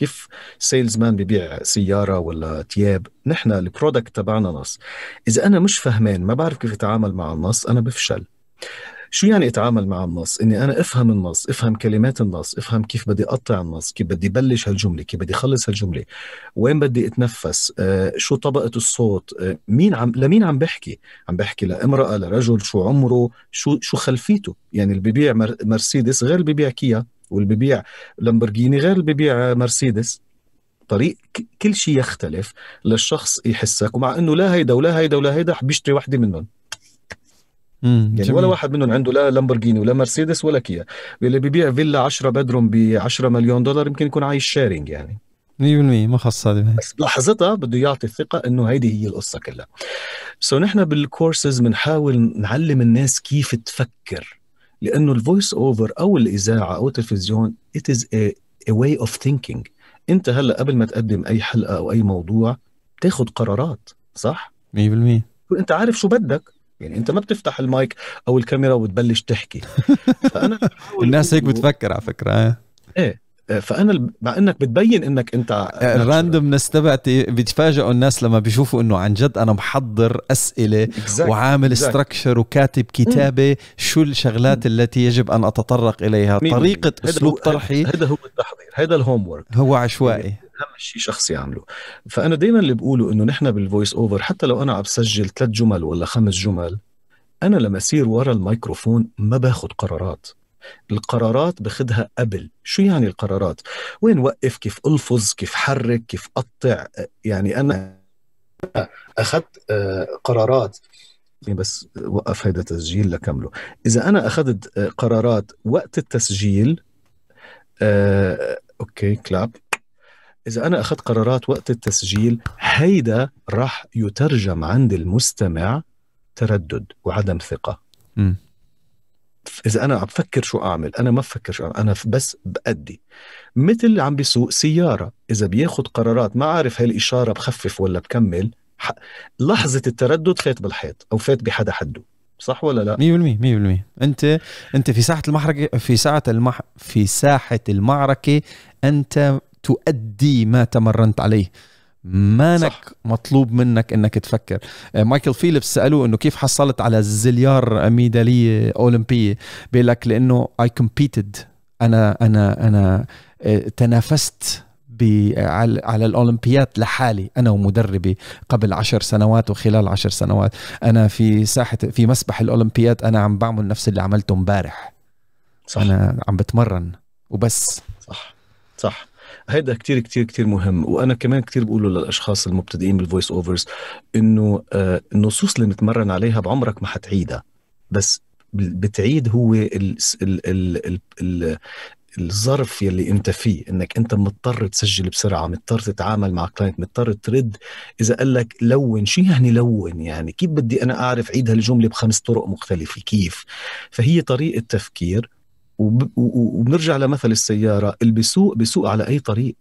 كيف salesman ببيع سيارة ولا تياب؟ نحن ال product تبعنا نص. إذا أنا مش فهمان ما بعرف كيف أتعامل مع النص أنا بفشل. شو يعني أتعامل مع النص؟ إني أنا أفهم النص أفهم كلمات النص أفهم كيف بدي أقطع النص كيف بدي بلش هالجملة كيف بدي اخلص هالجملة وين بدي أتنفس آه شو طبقة الصوت آه مين عم لمين عم بحكي؟ عم بحكي لامرأة لرجل شو عمره شو شو خلفيته؟ يعني اللي ببيع مر مرسيدس غير اللي ببيع كيا. واللي ببيع لامبورجيني غير اللي ببيع مرسيدس. طريق كل شيء يختلف للشخص يحسك ومع إنه لا هيدا ولا هيدا ولا هيدا بيشتري وحدة منهم. يعني جميل. ولا واحد منهم عنده لا لامبورجيني ولا مرسيدس ولا كيا. اللي بيبيع فيلا 10 bedroom ب 10 مليون دولار يمكن يكون عايش sharing يعني. 100% ما خص هذا بس بلحظتها بده يعطي الثقه إنه هيدي هي القصة كلها. so نحن بالكورسز بنحاول نعلم الناس كيف تفكر. لأنه ال voice over أو الإذاعة أو التلفزيون it is a, a way of thinking. أنت هلأ قبل ما تقدم أي حلقة أو أي موضوع تاخذ قرارات صح؟ 100% انت عارف شو بدك. يعني أنت ما بتفتح المايك أو الكاميرا وتبلش تحكي. فأنا الناس هيك بتفكر على فكرة آه. فأنا مع إنك بتبين إنك أنت ال randomness تبعتي بيتفاجئوا الناس لما بيشوفوا إنه عن جد أنا محضر أسئلة Exactly. وعامل. structure وكاتب كتابة شو الشغلات التي يجب أن أتطرق إليها مية طريقة بالمية. أسلوب هو- طرحي. هذا هو التحضير هذا ال homework هو عشوائي. أهم شيء شخص يعمله. فأنا دائما اللي بقوله إنه نحن بال voice over حتى لو أنا عم بسجل ثلاث جمل ولا خمس جمل أنا لما اصير ورا الميكروفون ما باخذ قرارات. القرارات باخذها قبل. شو يعني القرارات؟ وين وقف؟ كيف ألفظ؟ كيف حرك؟ كيف قطع يعني أنا أخذت آه، قرارات. يعني بس وقف هيدا تسجيل لكمله. إذا أنا أخذت آه، قرارات وقت التسجيل آه، أوكي كلاب. إذا أنا أخذت قرارات وقت التسجيل هيدا راح يترجم عند المستمع تردد وعدم ثقة. مم. إذا أنا عم بفكر شو أعمل أنا ما بفكر شو أعمل. أنا بس بأدي. مثل عم بيسوق سيارة إذا بياخد قرارات ما عارف هاي الاشاره بخفف ولا بكمل ح- لحظة التردد فات بالحيط أو فات بحدا حده. صح ولا لا؟ 100% 100% أنت أنت في ساحة المحركه في ساعه المح في ساحة المعركة أنت تؤدي ما تمرنت عليه. مانك صح. مطلوب منك إنك تفكر. آه، مايكل فيليبس سألوه إنه كيف حصلت على زليار ميدالية أولمبية؟ بيقول لك لأنه I competed أنا أنا أنا آه، تنافست على, على الأولمبياد لحالي أنا ومدربي قبل عشر سنوات وخلال عشر سنوات. أنا في ساحة في مسبح الأولمبياد أنا عم بعمل نفس اللي عملته امبارح. صح. أنا عم بتمرن وبس. صح صح. هيدا كتير كتير كتير مهم. وأنا كمان كتير بقوله للأشخاص المبتدئين بال voice overs إنه آه النصوص اللي متمرن عليها بعمرك ما حتعيدها. بس بتعيد هو ال ال ال ال ال الظرف يلي أنت فيه. إنك أنت مضطر تسجل بسرعة مضطر تتعامل مع client مضطر ترد. إذا قال لك لون شو يعني لون؟ يعني كيف بدي أنا أعرف عيد هالجمله بخمس طرق مختلفة؟ كيف؟ فهي طريقة تفكير وبنرجع لمثل السيارة اللي بيسوق بيسوق على أي طريق.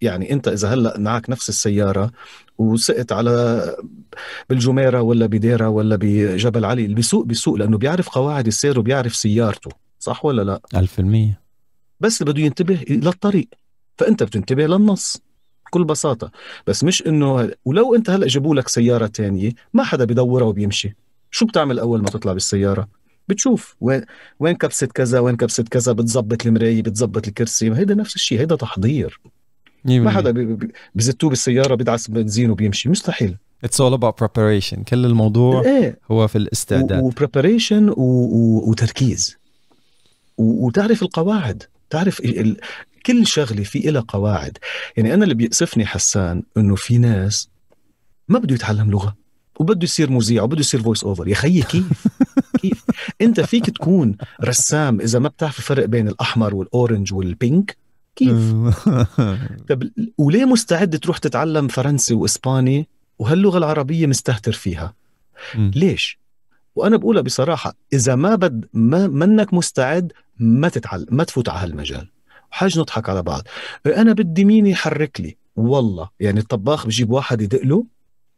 يعني أنت إذا هلأ معك نفس السيارة وسقت على بالجميرة ولا بديرة ولا بجبل علي اللي بيسوق بيسوق لأنه بيعرف قواعد السير وبيعرف سيارته. صح ولا لا؟ 1000% بس بده ينتبه للطريق. فأنت بتنتبه للنص بكل بساطة. بس مش إنه ولو أنت هلأ جابوا لك سيارة تانية ما حدا بدورها وبيمشي. شو بتعمل أول ما تطلع بالسيارة؟ بتشوف وين وين كبسه كذا وين كبسه كذا بتظبط المراية بتظبط الكرسي. هيدا نفس الشيء هيدا تحضير. ما حدا بزتوه بالسيارة بيدعس بنزين وبيمشي. مستحيل. It's all about preparation. كل الموضوع إيه. هو في الاستعداد. وبريباريشن وتركيز. وتعرف القواعد. تعرف ال... كل شغلة في إلها قواعد. يعني أنا اللي بيأسفني حسان إنه في ناس ما بده يتعلم لغة وبده يصير مذيع وبده يصير voice over يا خيي كيف؟ كيف؟ انت فيك تكون رسام إذا ما بتعرف الفرق بين الأحمر وال orange وال pink كيف؟ طب وليه مستعد تروح تتعلم فرنسي وإسباني وهاللغة العربية مستهتر فيها؟ ليش؟ وأنا بقولها بصراحة إذا ما بد ما منك مستعد ما تتعلم ما تفوت على هالمجال. وحاج نضحك على بعض. أنا بدي مين يحرك لي؟ والله يعني الطباخ بجيب واحد يدق له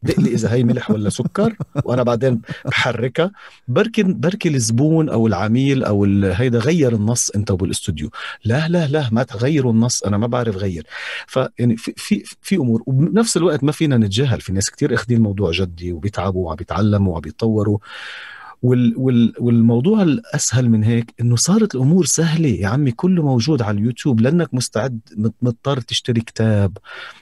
دق لي إذا هي ملح ولا سكر وأنا بعدين بحركها. بركي بركي الزبون أو العميل أو هيدا غير النص أنت بالاستوديو. لا لا لا ما تغيروا النص أنا ما بعرف غير. فيعني في في في أمور وبنفس الوقت ما فينا نتجاهل في ناس كثير أخذين الموضوع جدي وبيتعبوا وعم بيتعلموا وعم بيتطوروا. وال وال والموضوع الأسهل من هيك إنه صارت الأمور سهلة. يا عمي كله موجود على اليوتيوب. لأنك مستعد مضطر تشتري كتاب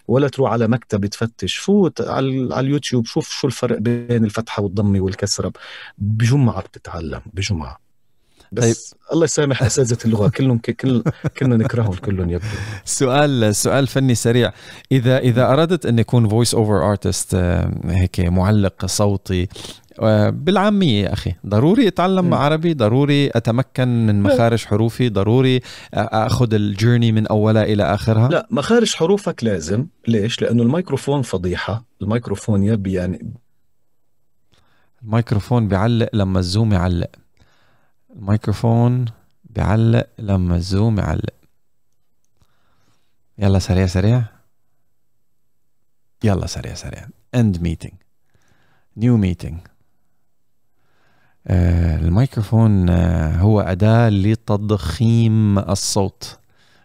ولا تروح على مكتب تفتش. فوت على, على اليوتيوب شوف شو الفرق بين الفتحة والضمة والكسرة. بجمعة بتتعلم بجمعة. بس طيب. الله يسامح أساتذة اللغة. كلهم كل كلنا نكرههم كلهم يبدو. سؤال سؤال فني سريع. إذا إذا اردت أن يكون voice over artist هيك معلق صوتي بالعامية يا أخي. ضروري أتعلم م. عربي ضروري أتمكن من مخارج حروفي ضروري أخذ الجيرني من أولها إلى آخرها. لا مخارج حروفك لازم. ليش؟ لأنه الميكروفون فضيحة. الميكروفون يبي يعني الميكروفون بيعلق لما الزوم يعلق. الميكروفون بيعلق لما الزوم يعلق. يلا سريع سريع. يلا سريع سريع. End meeting. New meeting. آه، الميكروفون آه، هو أداة لتضخيم الصوت.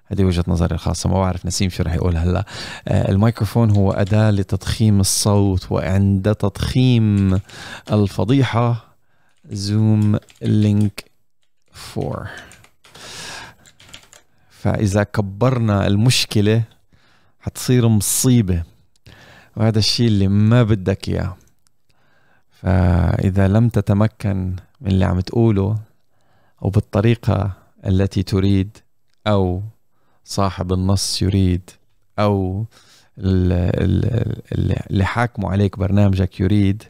هذه وجهة نظري الخاصة ما بعرف نسيم شو رح يقول هلا. آه، الميكروفون هو أداة لتضخيم الصوت وعند تضخيم الفضيحة زوم لينك 4 فإذا كبرنا المشكلة حتصير مصيبة. وهذا الشيء اللي ما بدك إياه. فإذا لم تتمكن من اللي عم تقوله أو بالطريقة التي تريد أو صاحب النص يريد أو اللي حاكموا عليك برنامجك يريد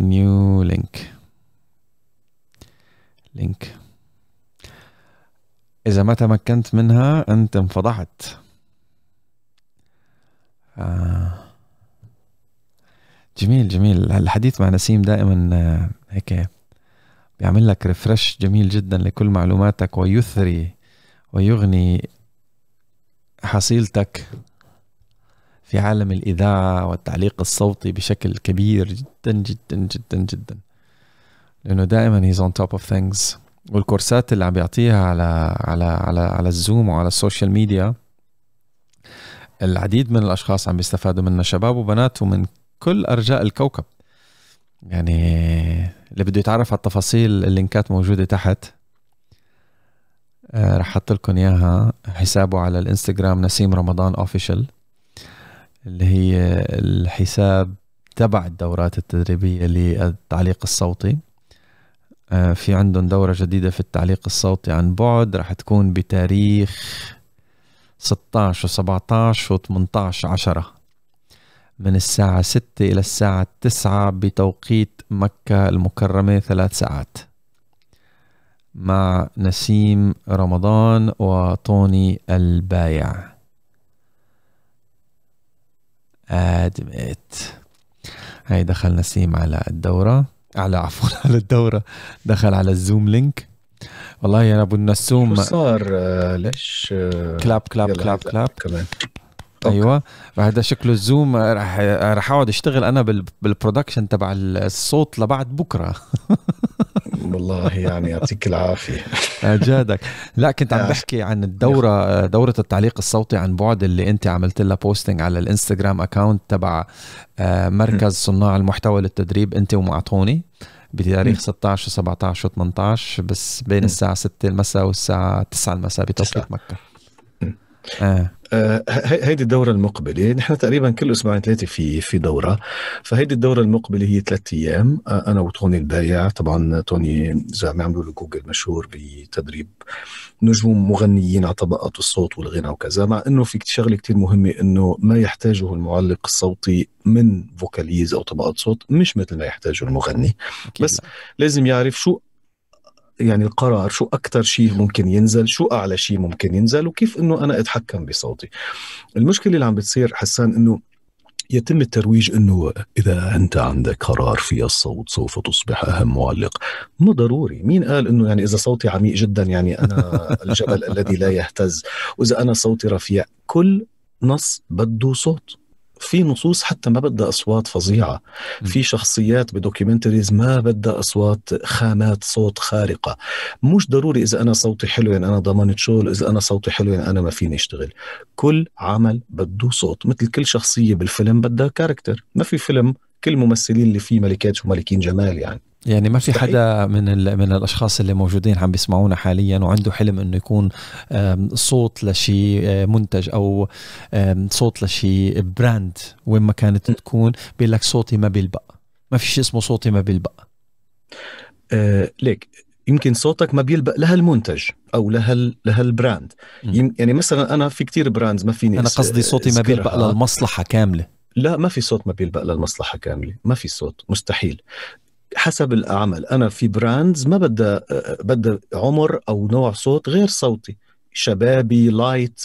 نيو لينك لينك إذا ما تمكنت منها أنت انفضحت. آه. جميل جميل. الحديث مع نسيم دائما آه، هيك بيعمل لك refresh جميل جدا لكل معلوماتك ويثري ويغني حصيلتك في عالم الإذاعة والتعليق الصوتي بشكل كبير جدا جدا جدا جدا. لأنه دائما he's on top of things. والكورسات اللي عم بيعطيها على على على على الزوم وعلى السوشيال ميديا العديد من الأشخاص عم بيستفادوا منها شباب وبنات ومن كل أرجاء الكوكب. يعني اللي بده يتعرف على التفاصيل ال linkات موجودة تحت. آه رح أحط لكم إياها. حسابه على الإنستغرام نسيم رمضان official اللي هي الحساب تبع الدورات التدريبية للتعليق الصوتي. آه في عندهم دورة جديدة في التعليق الصوتي عن بعد رح تكون بتاريخ 16 و17 و18 10 من الساعة 6 إلى الساعة 9 بتوقيت مكة المكرمة ثلاث ساعات. مع نسيم رمضان وطوني البايع. آدمت هاي دخل نسيم على الدورة. على عفوا على الدورة. دخل على الزوم لينك. والله يا ابو النسوم صار؟ آه، ليش؟ آه، كلاب كلاب كلاب كلاب. كمان. أيوه. فهذا شكله الزوم راح راح أقعد أشتغل أنا بال production تبع الصوت لبعد بكرة. والله يعني يعطيك العافية. جادك لا كنت عم بحكي عن الدورة دورة التعليق الصوتي عن بعد اللي أنت عملت لها posting على الإنستغرام account تبع آه، مركز صناع المحتوى للتدريب أنت ومعطوني بتاريخ 16 و17 و18 بس بين الساعة 6 المساء والساعة 9 المساء بتوقيت مكة. آه. آه هيدي الدورة المقبلة نحن تقريبا كل أسبوعين ثلاثة في في دورة. فهيدي الدورة المقبلة هي ثلاث أيام. آه أنا وتوني البايع طبعا توني زي ما عملوا له جوجل مشهور بتدريب نجوم مغنيين على طبقات الصوت والغنى وكذا مع إنه في شغلة كتير مهمة إنه ما يحتاجه المعلق الصوتي من fr: vocalise أو طبقات صوت مش مثل ما يحتاجه المغني. بس لازم يعرف شو يعني القرار شو أكثر شيء ممكن ينزل شو أعلى شيء ممكن ينزل وكيف أنه أنا أتحكم بصوتي. المشكلة اللي عم بتصير حسان أنه يتم الترويج إنه إذا أنت عندك قرار في الصوت سوف تصبح أهم معلق. مو ضروري. مين قال إنه يعني إذا صوتي عميق جدا يعني أنا الجبل الذي لا يهتز؟ وإذا أنا صوتي رفيع كل نص بده صوت. في نصوص حتى ما بدها أصوات فظيعة. في شخصيات ب documentaries ما بدها أصوات خامات صوت خارقة. مش ضروري إذا أنا صوتي حلو يعني أنا ضمنت شغل إذا أنا صوتي حلو يعني أنا ما فيني أشتغل. كل عمل بده صوت مثل كل شخصية بالفيلم بدها character. ما في فيلم كل الممثلين اللي فيه ملكات وملكين جمال يعني. يعني ما في حدا من من الأشخاص اللي موجودين عم بيسمعونا حاليا وعنده حلم إنه يكون صوت لشيء منتج أو صوت لشيء brand وين ما كانت تكون بيقول لك صوتي ما بيلبق. ما في شيء اسمه صوتي ما بيلبق. آه ليك يمكن صوتك ما بيلبق لهالمنتج أو لهال لهال brand يعني مثلا أنا في كتير brands ما فيني أنا قصدي صوتي ما بيلبق للمصلحة كاملة. لا ما في صوت ما بيلبق للمصلحة كاملة. ما في صوت مستحيل. حسب العمل أنا في brands ما بدها بدها عمر أو نوع صوت غير صوتي. شبابي light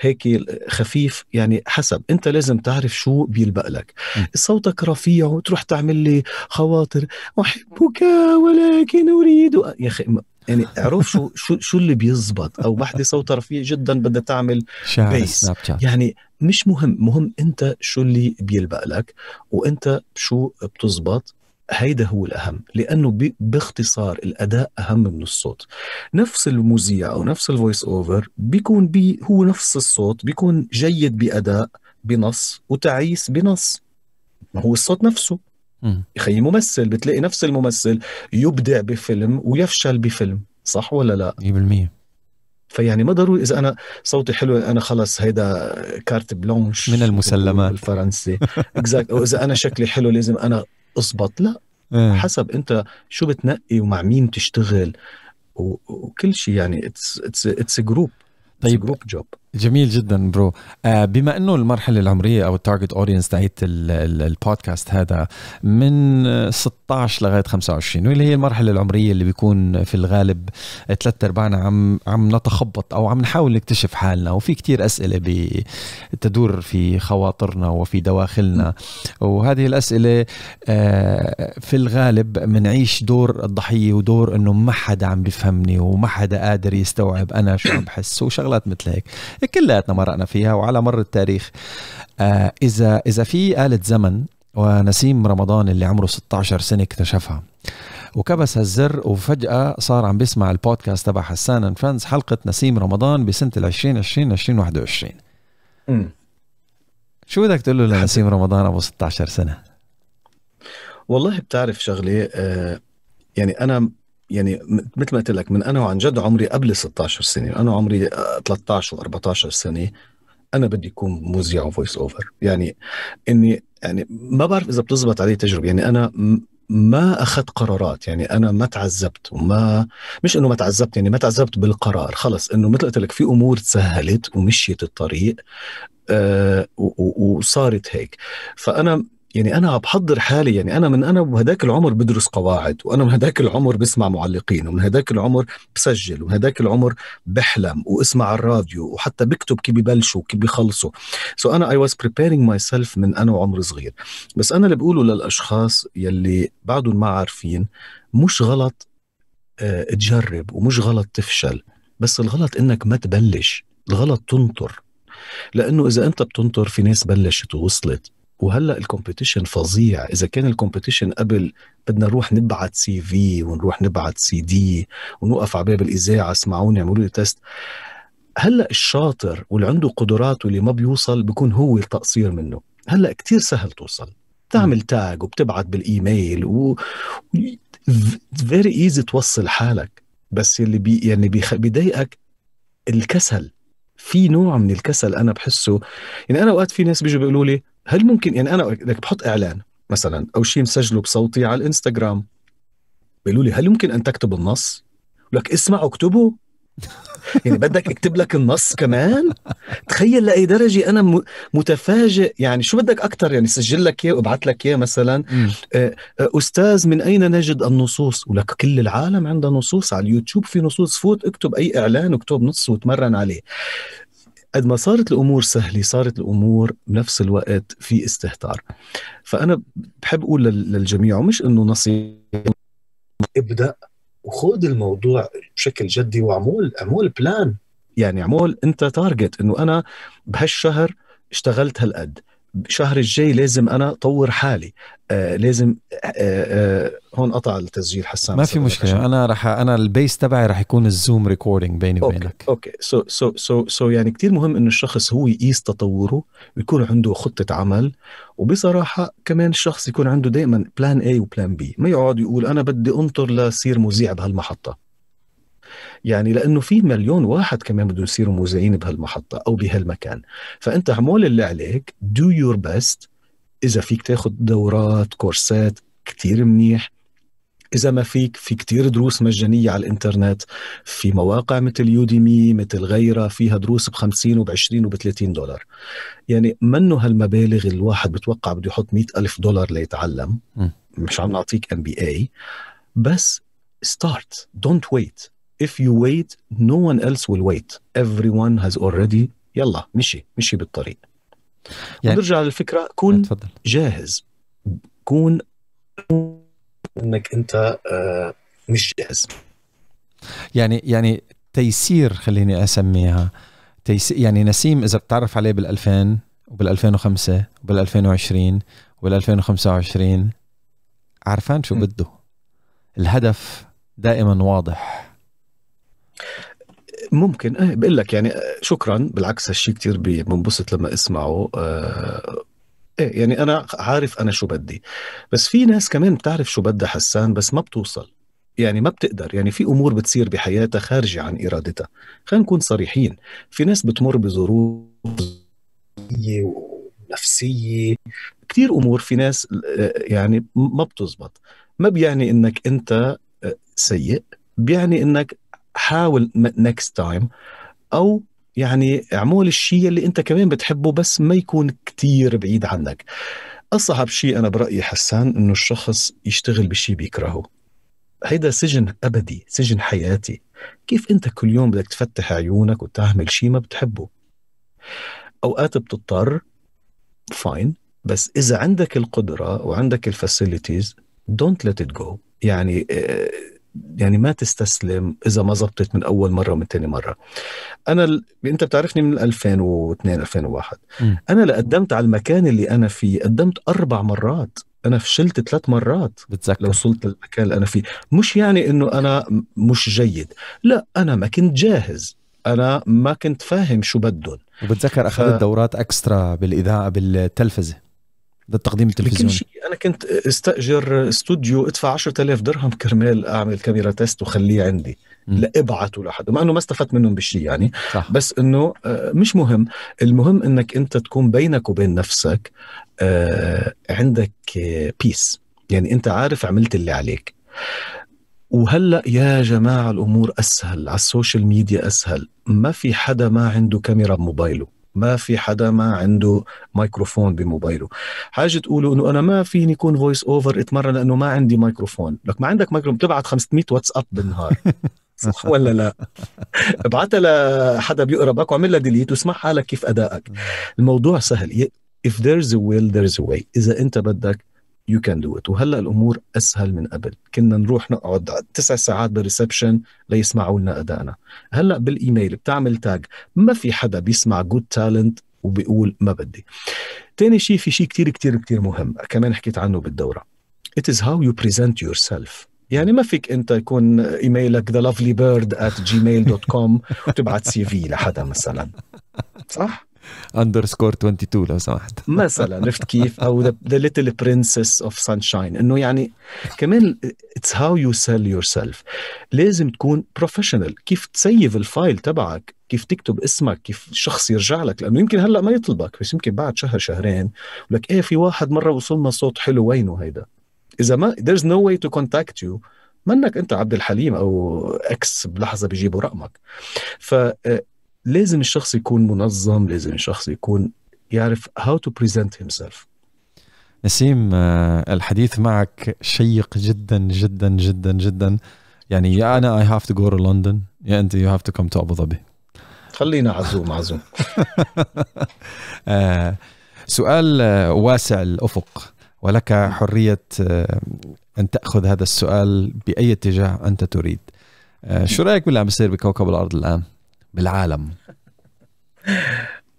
هيك خفيف يعني حسب. أنت لازم تعرف شو بيلبق لك. صوتك رفيع وتروح تعمل لي خواطر. أحبك ولكن أريد يا أخي يعني اعرف شو شو شو اللي بيزبط. أو وحدة صوتها رفيع جدا بدها تعمل bass يعني مش مهم. مهم أنت شو اللي بيلبق لك. وأنت شو بتزبط. هيدا هو الأهم لأنه باختصار الأداء أهم من الصوت. نفس المذيع أو نفس ال voice over بيكون بي هو نفس الصوت بيكون جيد بأداء بنص وتعيس بنص. ما هو الصوت نفسه. يخي ممثل بتلاقي نفس الممثل يبدع بفيلم ويفشل بفيلم صح ولا لا؟ 100% فيعني ما ضروري إذا أنا صوتي حلو أنا خلص هيدا carte blanche من المسلمات. الفرنسي exact أو إذا أنا شكلي حلو لازم أنا اصبط. لا إيه. حسب انت شو بتنقي ومع مين تشتغل وكل شيء يعني it's it's it's group طيب. group job جميل جدا bro. آه بما إنه المرحلة العمرية أو ال target audience تاعت البودكاست هذا من 16 لغاية 25 واللي هي المرحلة العمرية اللي بيكون في الغالب ثلاث أرباعنا عم عم نتخبط أو عم نحاول نكتشف حالنا وفي كتير أسئلة بتدور في خواطرنا وفي دواخلنا. وهذه الأسئلة آه في الغالب بنعيش دور الضحية ودور إنه ما حدا عم بيفهمني وما حدا قادر يستوعب أنا شو عم بحس وشغلات مثل هيك. كلياتنا مرقنا فيها وعلى مر التاريخ آه إذا إذا في آلة زمن ونسيم رمضان اللي عمره 16 سنة اكتشفها وكبس الزر وفجأة صار عم بيسمع البودكاست تبع حسان and friends حلقة نسيم رمضان بسنة ال 2020 2021 مم. شو بدك تقول له لنسيم رمضان ابو 16 سنة؟ والله بتعرف شغلة آه يعني أنا يعني مثل ما قلت لك من أنا وعن جد عمري قبل 16 سنة أنا عمري 13 و14 سنة أنا بدي اكون مذيع وفويس اوفر يعني إني يعني ما بعرف إذا بتزبط علي تجربة. يعني أنا ما أخذت قرارات. يعني أنا ما تعذبت وما مش إنه ما تعذبت يعني ما تعذبت بالقرار. خلص إنه مثل قلت لك في أمور تسهلت ومشيت الطريق آه وصارت هيك. فأنا يعني أنا بحضر حالي يعني أنا من أنا بهداك العمر بدرس قواعد وأنا من هداك العمر بسمع معلقين ومن هداك العمر بسجل ومن هداك العمر بحلم واسمع الراديو وحتى بكتب كيف ببلشوا كيف بيخلصوا so so أنا I was preparing myself من أنا وعمر صغير. بس أنا اللي بقوله للأشخاص يلي بعدهم ما عارفين مش غلط آه تجرب ومش غلط تفشل. بس الغلط إنك ما تبلش الغلط تنطر. لأنه إذا أنت بتنطر في ناس بلشت ووصلت. وهلأ ال competition فظيع. إذا كان ال competition قبل بدنا نروح نبعت CV ونروح نبعت سي دي ونوقف على باب الإذاعة اسمعوني اعملوا لي test هلأ الشاطر واللي عنده قدرات واللي ما بيوصل بيكون هو التقصير منه. هلأ كتير سهل توصل. بتعمل tag وبتبعت بالإيميل و very easy توصل حالك. بس اللي بي يعني بيضايقك الكسل. في نوع من الكسل أنا بحسه. يعني أنا أوقات في ناس بيجوا بيقولوا لي هل ممكن يعني أنا بدك بحط إعلان مثلا أو شيء مسجله بصوتي على الإنستغرام بيقولوا لي هل يمكن أن تكتب النص؟ لك اسمع اكتبه يعني بدك أكتب لك النص كمان؟ تخيل لأي درجة أنا متفاجئ. يعني شو بدك أكثر يعني سجل لك إياه وابعث لك إياه مثلا. آه، آه، أستاذ من أين نجد النصوص؟ ولك كل العالم عندها نصوص على اليوتيوب في نصوص فوت اكتب أي إعلان واكتب نص وتمرن عليه. قد ما صارت الأمور سهلة صارت الأمور بنفس الوقت في استهتار. فأنا بحب أقول للجميع ومش إنه نصيحة ابدأ وخذ الموضوع بشكل جدي واعمل اعمل plan يعني اعمل أنت target إنه أنا بهالشهر اشتغلت هالقد. الشهر الجاي لازم أنا طور حالي. آه لازم آه آه هون قطع التسجيل حسان ما في مشكلة. أنا رح أنا ال base تبعي رح يكون ال Zoom recording بيني وبينك. Okay. so so so so يعني كثير مهم إنه الشخص هو يقيس تطوره ويكون عنده خطة عمل وبصراحة كمان الشخص يكون عنده دائما plan A و plan B ما يقعد يقول أنا بدي أنطر لصير مذيع بهالمحطة. يعني لأنه في مليون واحد كمان بدهم يصيروا مذيعين بهالمحطة أو بهالمكان. فأنت اعمل اللي عليك do your best إذا فيك تاخذ دورات كورسات كتير منيح. إذا ما فيك في كتير دروس مجانية على الإنترنت. في مواقع مثل Udemy مثل غيرها فيها دروس ب 50 وب 20 وب 30 دولار. يعني منه هالمبالغ الواحد بتوقع بده يحط 100 ألف دولار ليتعلم. م. مش عم نعطيك MBA بس start. Don't wait. If you wait no one else will wait. Everyone has already يلا مشي مشي بالطريق. يعني نرجع للفكرة. كون تفضل. جاهز. كون إنك أنت آه، مش جاهز. يعني يعني تيسير خليني أسميها. تيسير يعني نسيم إذا بتعرف عليه بال 2000 وبال 2005 وبال 2020 وبال 2025 عارفان شو بده. الهدف دائما واضح. ممكن. إيه بقول لك يعني شكرا. بالعكس هالشيء كثير بنبسط لما اسمعه. آه إيه يعني أنا عارف أنا شو بدي. بس في ناس كمان بتعرف شو بدها حسان بس ما بتوصل. يعني ما بتقدر. يعني في أمور بتصير بحياتها خارجة عن إرادتها. خلينا نكون صريحين. في ناس بتمر بظروف نفسيه كثير أمور في ناس آه، يعني ما بتزبط. ما بيعني إنك أنت آه، سيء. بيعني إنك حاول next time أو يعني اعمل الشيء اللي أنت كمان بتحبه بس ما يكون كتير بعيد عنك. أصعب شيء أنا برأيي حسان إنه الشخص يشتغل بشيء بيكرهه. هيدا سجن أبدي سجن حياتي. كيف أنت كل يوم بدك تفتح عيونك وتعمل شيء ما بتحبه؟ أوقات بتضطر fine بس إذا عندك القدرة وعندك ال facilities don't let it go يعني آه، يعني ما تستسلم إذا ما زبطت من أول مرة ومن ثاني مرة. أنا ال... أنت بتعرفني من 2002 2001 م. أنا لقدمت على المكان اللي أنا فيه قدمت أربع مرات. أنا فشلت ثلاث مرات. بتذكر. لو وصلت للمكان اللي أنا فيه. مش يعني إنه أنا مش جيد. لا أنا ما كنت جاهز. أنا ما كنت فاهم شو بدهم. وبتذكر أخذت ف... دورات extra بالإذاعة بالتلفزة. للتقديم التلفزيوني. شيء أنا كنت أستأجر استوديو ادفع 10000 درهم كرمال أعمل كاميرا test وخليه عندي. لابعته لحد مع إنه ما استفدت منهم بشيء يعني. صح. بس إنه آه، مش مهم. المهم إنك أنت تكون بينك وبين نفسك آه، عندك base يعني أنت عارف عملت اللي عليك. وهلأ يا جماعة الأمور أسهل على السوشيال ميديا أسهل. ما في حدا ما عنده كاميرا بموبايله. ما في حدا ما عنده مايكروفون بموبايله. حاجة تقولوا إنه أنا ما فيني يكون voice over اتمرن لأنه ما عندي مايكروفون لك ما عندك مايكروفون بتبعت 500 واتساب بالنهار. صح ولا لا؟ ابعتها لحدا بيقرابك وعمل لها delete واسمع حالك كيف أدائك. الموضوع سهل. If there's a will there's a way. إذا أنت بدك you can do it وهلا الأمور أسهل من قبل. كنا نروح نقعد تسع ساعات بال reception ليسمعوا لنا أدائنا. هلا بالإيميل بتعمل touch ما في حدا بيسمع good talent وبيقول ما بدي. تاني شيء في شيء كتير كتير كتير مهم. كمان حكيت عنه بالدورة. It is how you present yourself. يعني ما فيك أنت يكون إيميلك the lovely bird at gmail.com وتبعت CV لحدا مثلا. صح؟ underscore 22 لو سمحت. مثلا عرفت كيف؟ أو the little princess of sunshine إنه يعني كمان it's how you sell yourself لازم تكون professional كيف ت save ال file تبعك كيف تكتب اسمك كيف الشخص يرجع لك. لأنه يمكن هلأ ما يطلبك بس يمكن بعد شهر شهرين لك إيه في واحد مرة وصلنا صوت حلو. وينه هيدا؟ إذا ما there's no way to contact you. منك أنت عبد الحليم أو X بلحظة بيجيبوا رقمك. ف لازم الشخص يكون منظم لازم الشخص يكون يعرف how to present himself. نسيم آه، الحديث معك شيق جدا جدا جدا جدا. يعني يا أنا I have to go to لندن يا أنت you have to come to ابو ظبي خلينا عزوم عزوم. آه، سؤال آه، واسع الأفق. ولك حرية أن تأخذ هذا السؤال بأي اتجاه أنت تريد. شو رأيك باللي عم بيصير بكوكب الأرض الآن؟ بالعالم.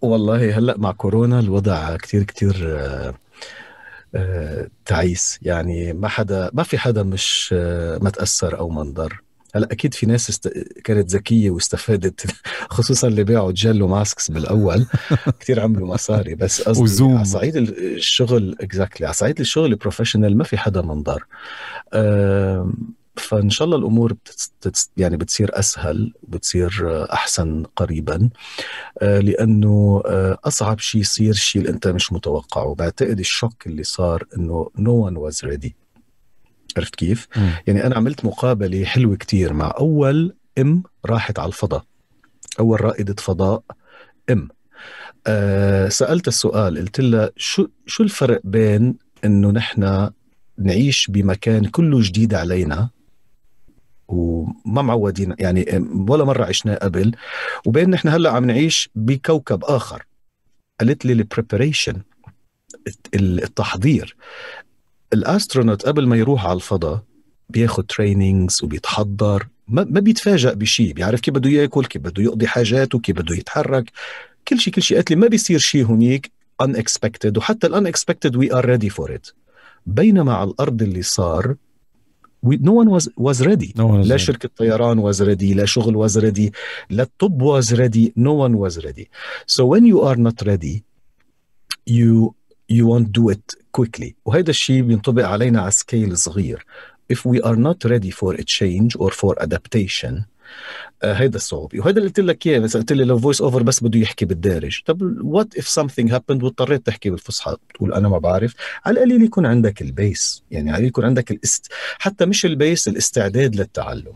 والله هلأ مع كورونا الوضع كتير كتير آه، آه، تعيس. يعني ما حدا ما في حدا مش آه، ما تاثر أو ما انضر هلأ أكيد في ناس است... كانت ذكية واستفادت خصوصا اللي باعوا gel و masks بالأول. كثير عملوا مصاري. بس قصدي على صعيد الشغل exactly على صعيد الشغل ال professional ما في حدا منضر. أه... فإن شاء الله الأمور بتت يعني بتصير أسهل بتصير أحسن قريبا. آه، لأنه آه، أصعب شيء يصير شيء اللي أنت مش متوقعه. بعتقد ال shock اللي صار إنه no one was ready عرفت كيف؟ م. يعني أنا عملت مقابلة حلوة كتير مع أول أم راحت على الفضاء. أول رائدة فضاء أم. أه سألت السؤال قلت لها شو شو الفرق بين إنه نحن نعيش بمكان كله جديد علينا وما معودين يعني ولا مرة عشناه قبل. وبين نحن هلأ عم نعيش بكوكب آخر. قالت لي ال preparation التحضير. ال astronaut قبل ما يروح على الفضاء بياخذ trainings وبيتحضر. ما, ما بيتفاجئ بشيء بيعرف كيف بده ياكل كيف بده يقضي حاجاته كيف بده يتحرك. كل شيء كل شيء قالت لي ما بيصير شيء هنيك unexpected. وحتى ال unexpected we are ready for it بينما على الأرض اللي صار we, no one was was ready no one لا ready. شركة طيران was ready لا شغل was ready لا الطب was ready no one was ready so when you are not ready you you won't do it quickly وهذا الشيء بينطبق علينا على سكيل صغير if we are not ready for a change or for adaptation آه هيدا الصعوبة. وهذا اللي قلت لك إياه بس قلت لي لو voice over بس بده يحكي بالدارج. طب what if something happened واضطريت تحكي بالفصحى؟ تقول أنا ما بعرف. على القليل يكون عندك ال base يعني على القليل يكون عندك الاست... حتى مش ال base الاستعداد للتعلم.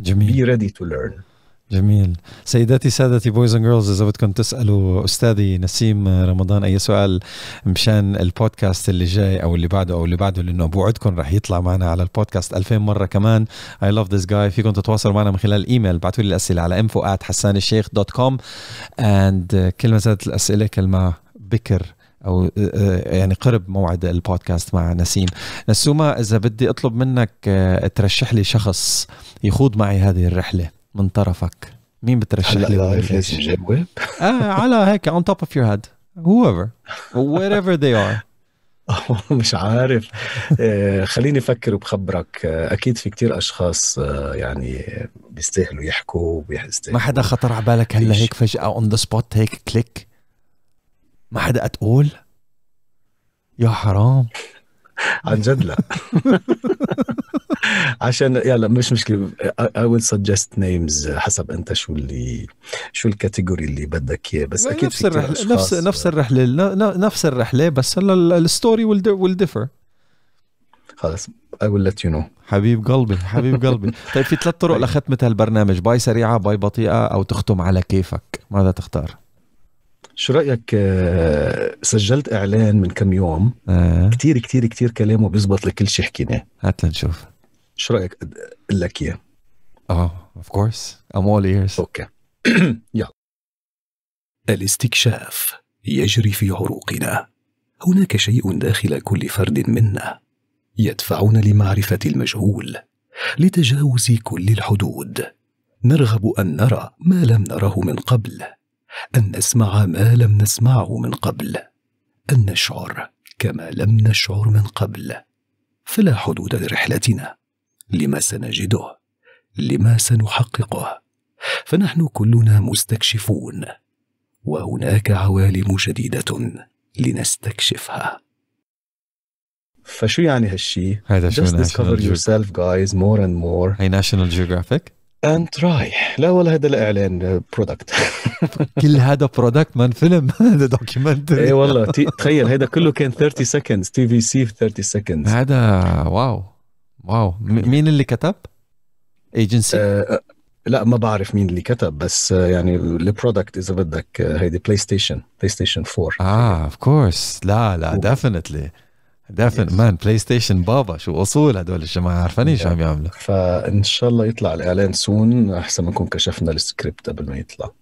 جميل. Be ready to learn. جميل. سيداتي سادتي boys and girls إذا بدكم تسألوا أستاذي نسيم رمضان أي سؤال مشان البودكاست اللي جاي أو اللي بعده أو اللي بعده لأنه بوعدكم رح يطلع معنا على البودكاست 2000 مرة كمان. I love this guy فيكم تتواصلوا معنا من خلال الايميل ابعثوا لي الأسئلة على info@hassanelsheikh.com and كل ما زادت الأسئلة كل ما بكر أو يعني قرب موعد البودكاست مع نسيم. نسومة إذا بدي أطلب منك آه، ترشح لي شخص يخوض معي هذه الرحلة. من طرفك. مين بترشح لي live لازم جاوب آه على هيك on top of your head. Whoever. Wherever they are. مش عارف. آه، خليني أفكر وبخبرك آه، أكيد في كتير أشخاص آه، يعني بيستاهلوا يحكوا ما حدا خطر على بالك هلا هيك فجأة on the spot هيك click ما حدا تقول يا حرام. عن جد لا. عشان يلا مش مشكلة. I will suggest names حسب أنت شو اللي شو ال category اللي بدك إياه. بس أكيد نفس الرحله نفس نفس الرحلة نفس الرحلة بس هلا ال story will differ. خلص I will let you know. حبيب قلبي حبيب قلبي. طيب في ثلاث طرق طيب. لختمة هالبرنامج bye سريعة bye بطيئة أو تختم على كيفك. ماذا تختار؟ شو رأيك آه، سجلت إعلان من كم يوم؟ آه. كتير كتير كتير كلامه بيزبط لكل شيء حكيناه. هات لنشوف. شو رأيك أقول لك إياه؟ آه of course I'm all ears okay. يلا. الاستكشاف يجري في عروقنا. هناك شيء داخل كل فرد منا. يدفعنا لمعرفة المجهول لتجاوز كل الحدود. نرغب أن نرى ما لم نره من قبل. أن نسمع ما لم نسمعه من قبل أن نشعر كما لم نشعر من قبل. فلا حدود لرحلتنا. لما سنجده؟ لما سنحققه؟ فنحن كلنا مستكشفون. وهناك عوالم جديده لنستكشفها. فشو يعني هالشي؟ هذا شو Just discover yourself guys more and more. هي ناشونال جيوغرافيك and try لا ولا هذا الاعلان product كل هذا product مان فيلم؟ هذا documentary اي والله تخيل هذا كله كان 30 seconds TVC في 30 seconds هذا wow wow. مين اللي كتب؟ ايجنسي؟ آه لا ما بعرف مين اللي كتب بس يعني ال product إذا بدك هيدي PlayStation PlayStation 4 آه of course لا لا definitely دافن man PlayStation بابا شو أصول هدول الجماعة؟ عارفين شو عم يعملوا. فان شاء الله يطلع الإعلان soon أحسن ما نكون كشفنا السكريبت قبل ما يطلع.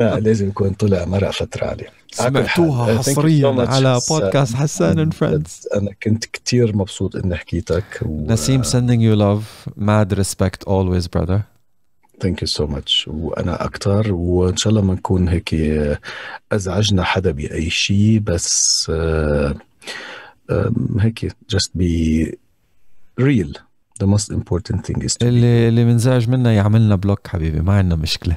لا لازم يكون طلع مرق فترة عليه. سمعتوها حصريا على بودكاست حسان and friends أنا كنت كتير مبسوط إني حكيتك و... نسيم sending you love. Mad respect always brother. thank you so much وأنا أكثر وإن شاء الله ما نكون هيك أزعجنا حدا بأي شيء بس uh, um, هيك just be real. The most important thing is to اللي اللي منزعج منا يعملنا block حبيبي ما عندنا مشكلة.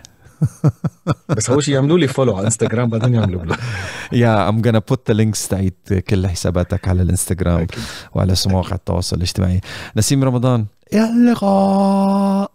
بس أول شيء يعملوا لي follow على انستغرام بعدين يعملوا block. yeah I'm gonna put the links تاعت كل حساباتك على الإنستغرام وعلى مواقع التواصل الاجتماعي. نسيم رمضان. إلى اللقاء!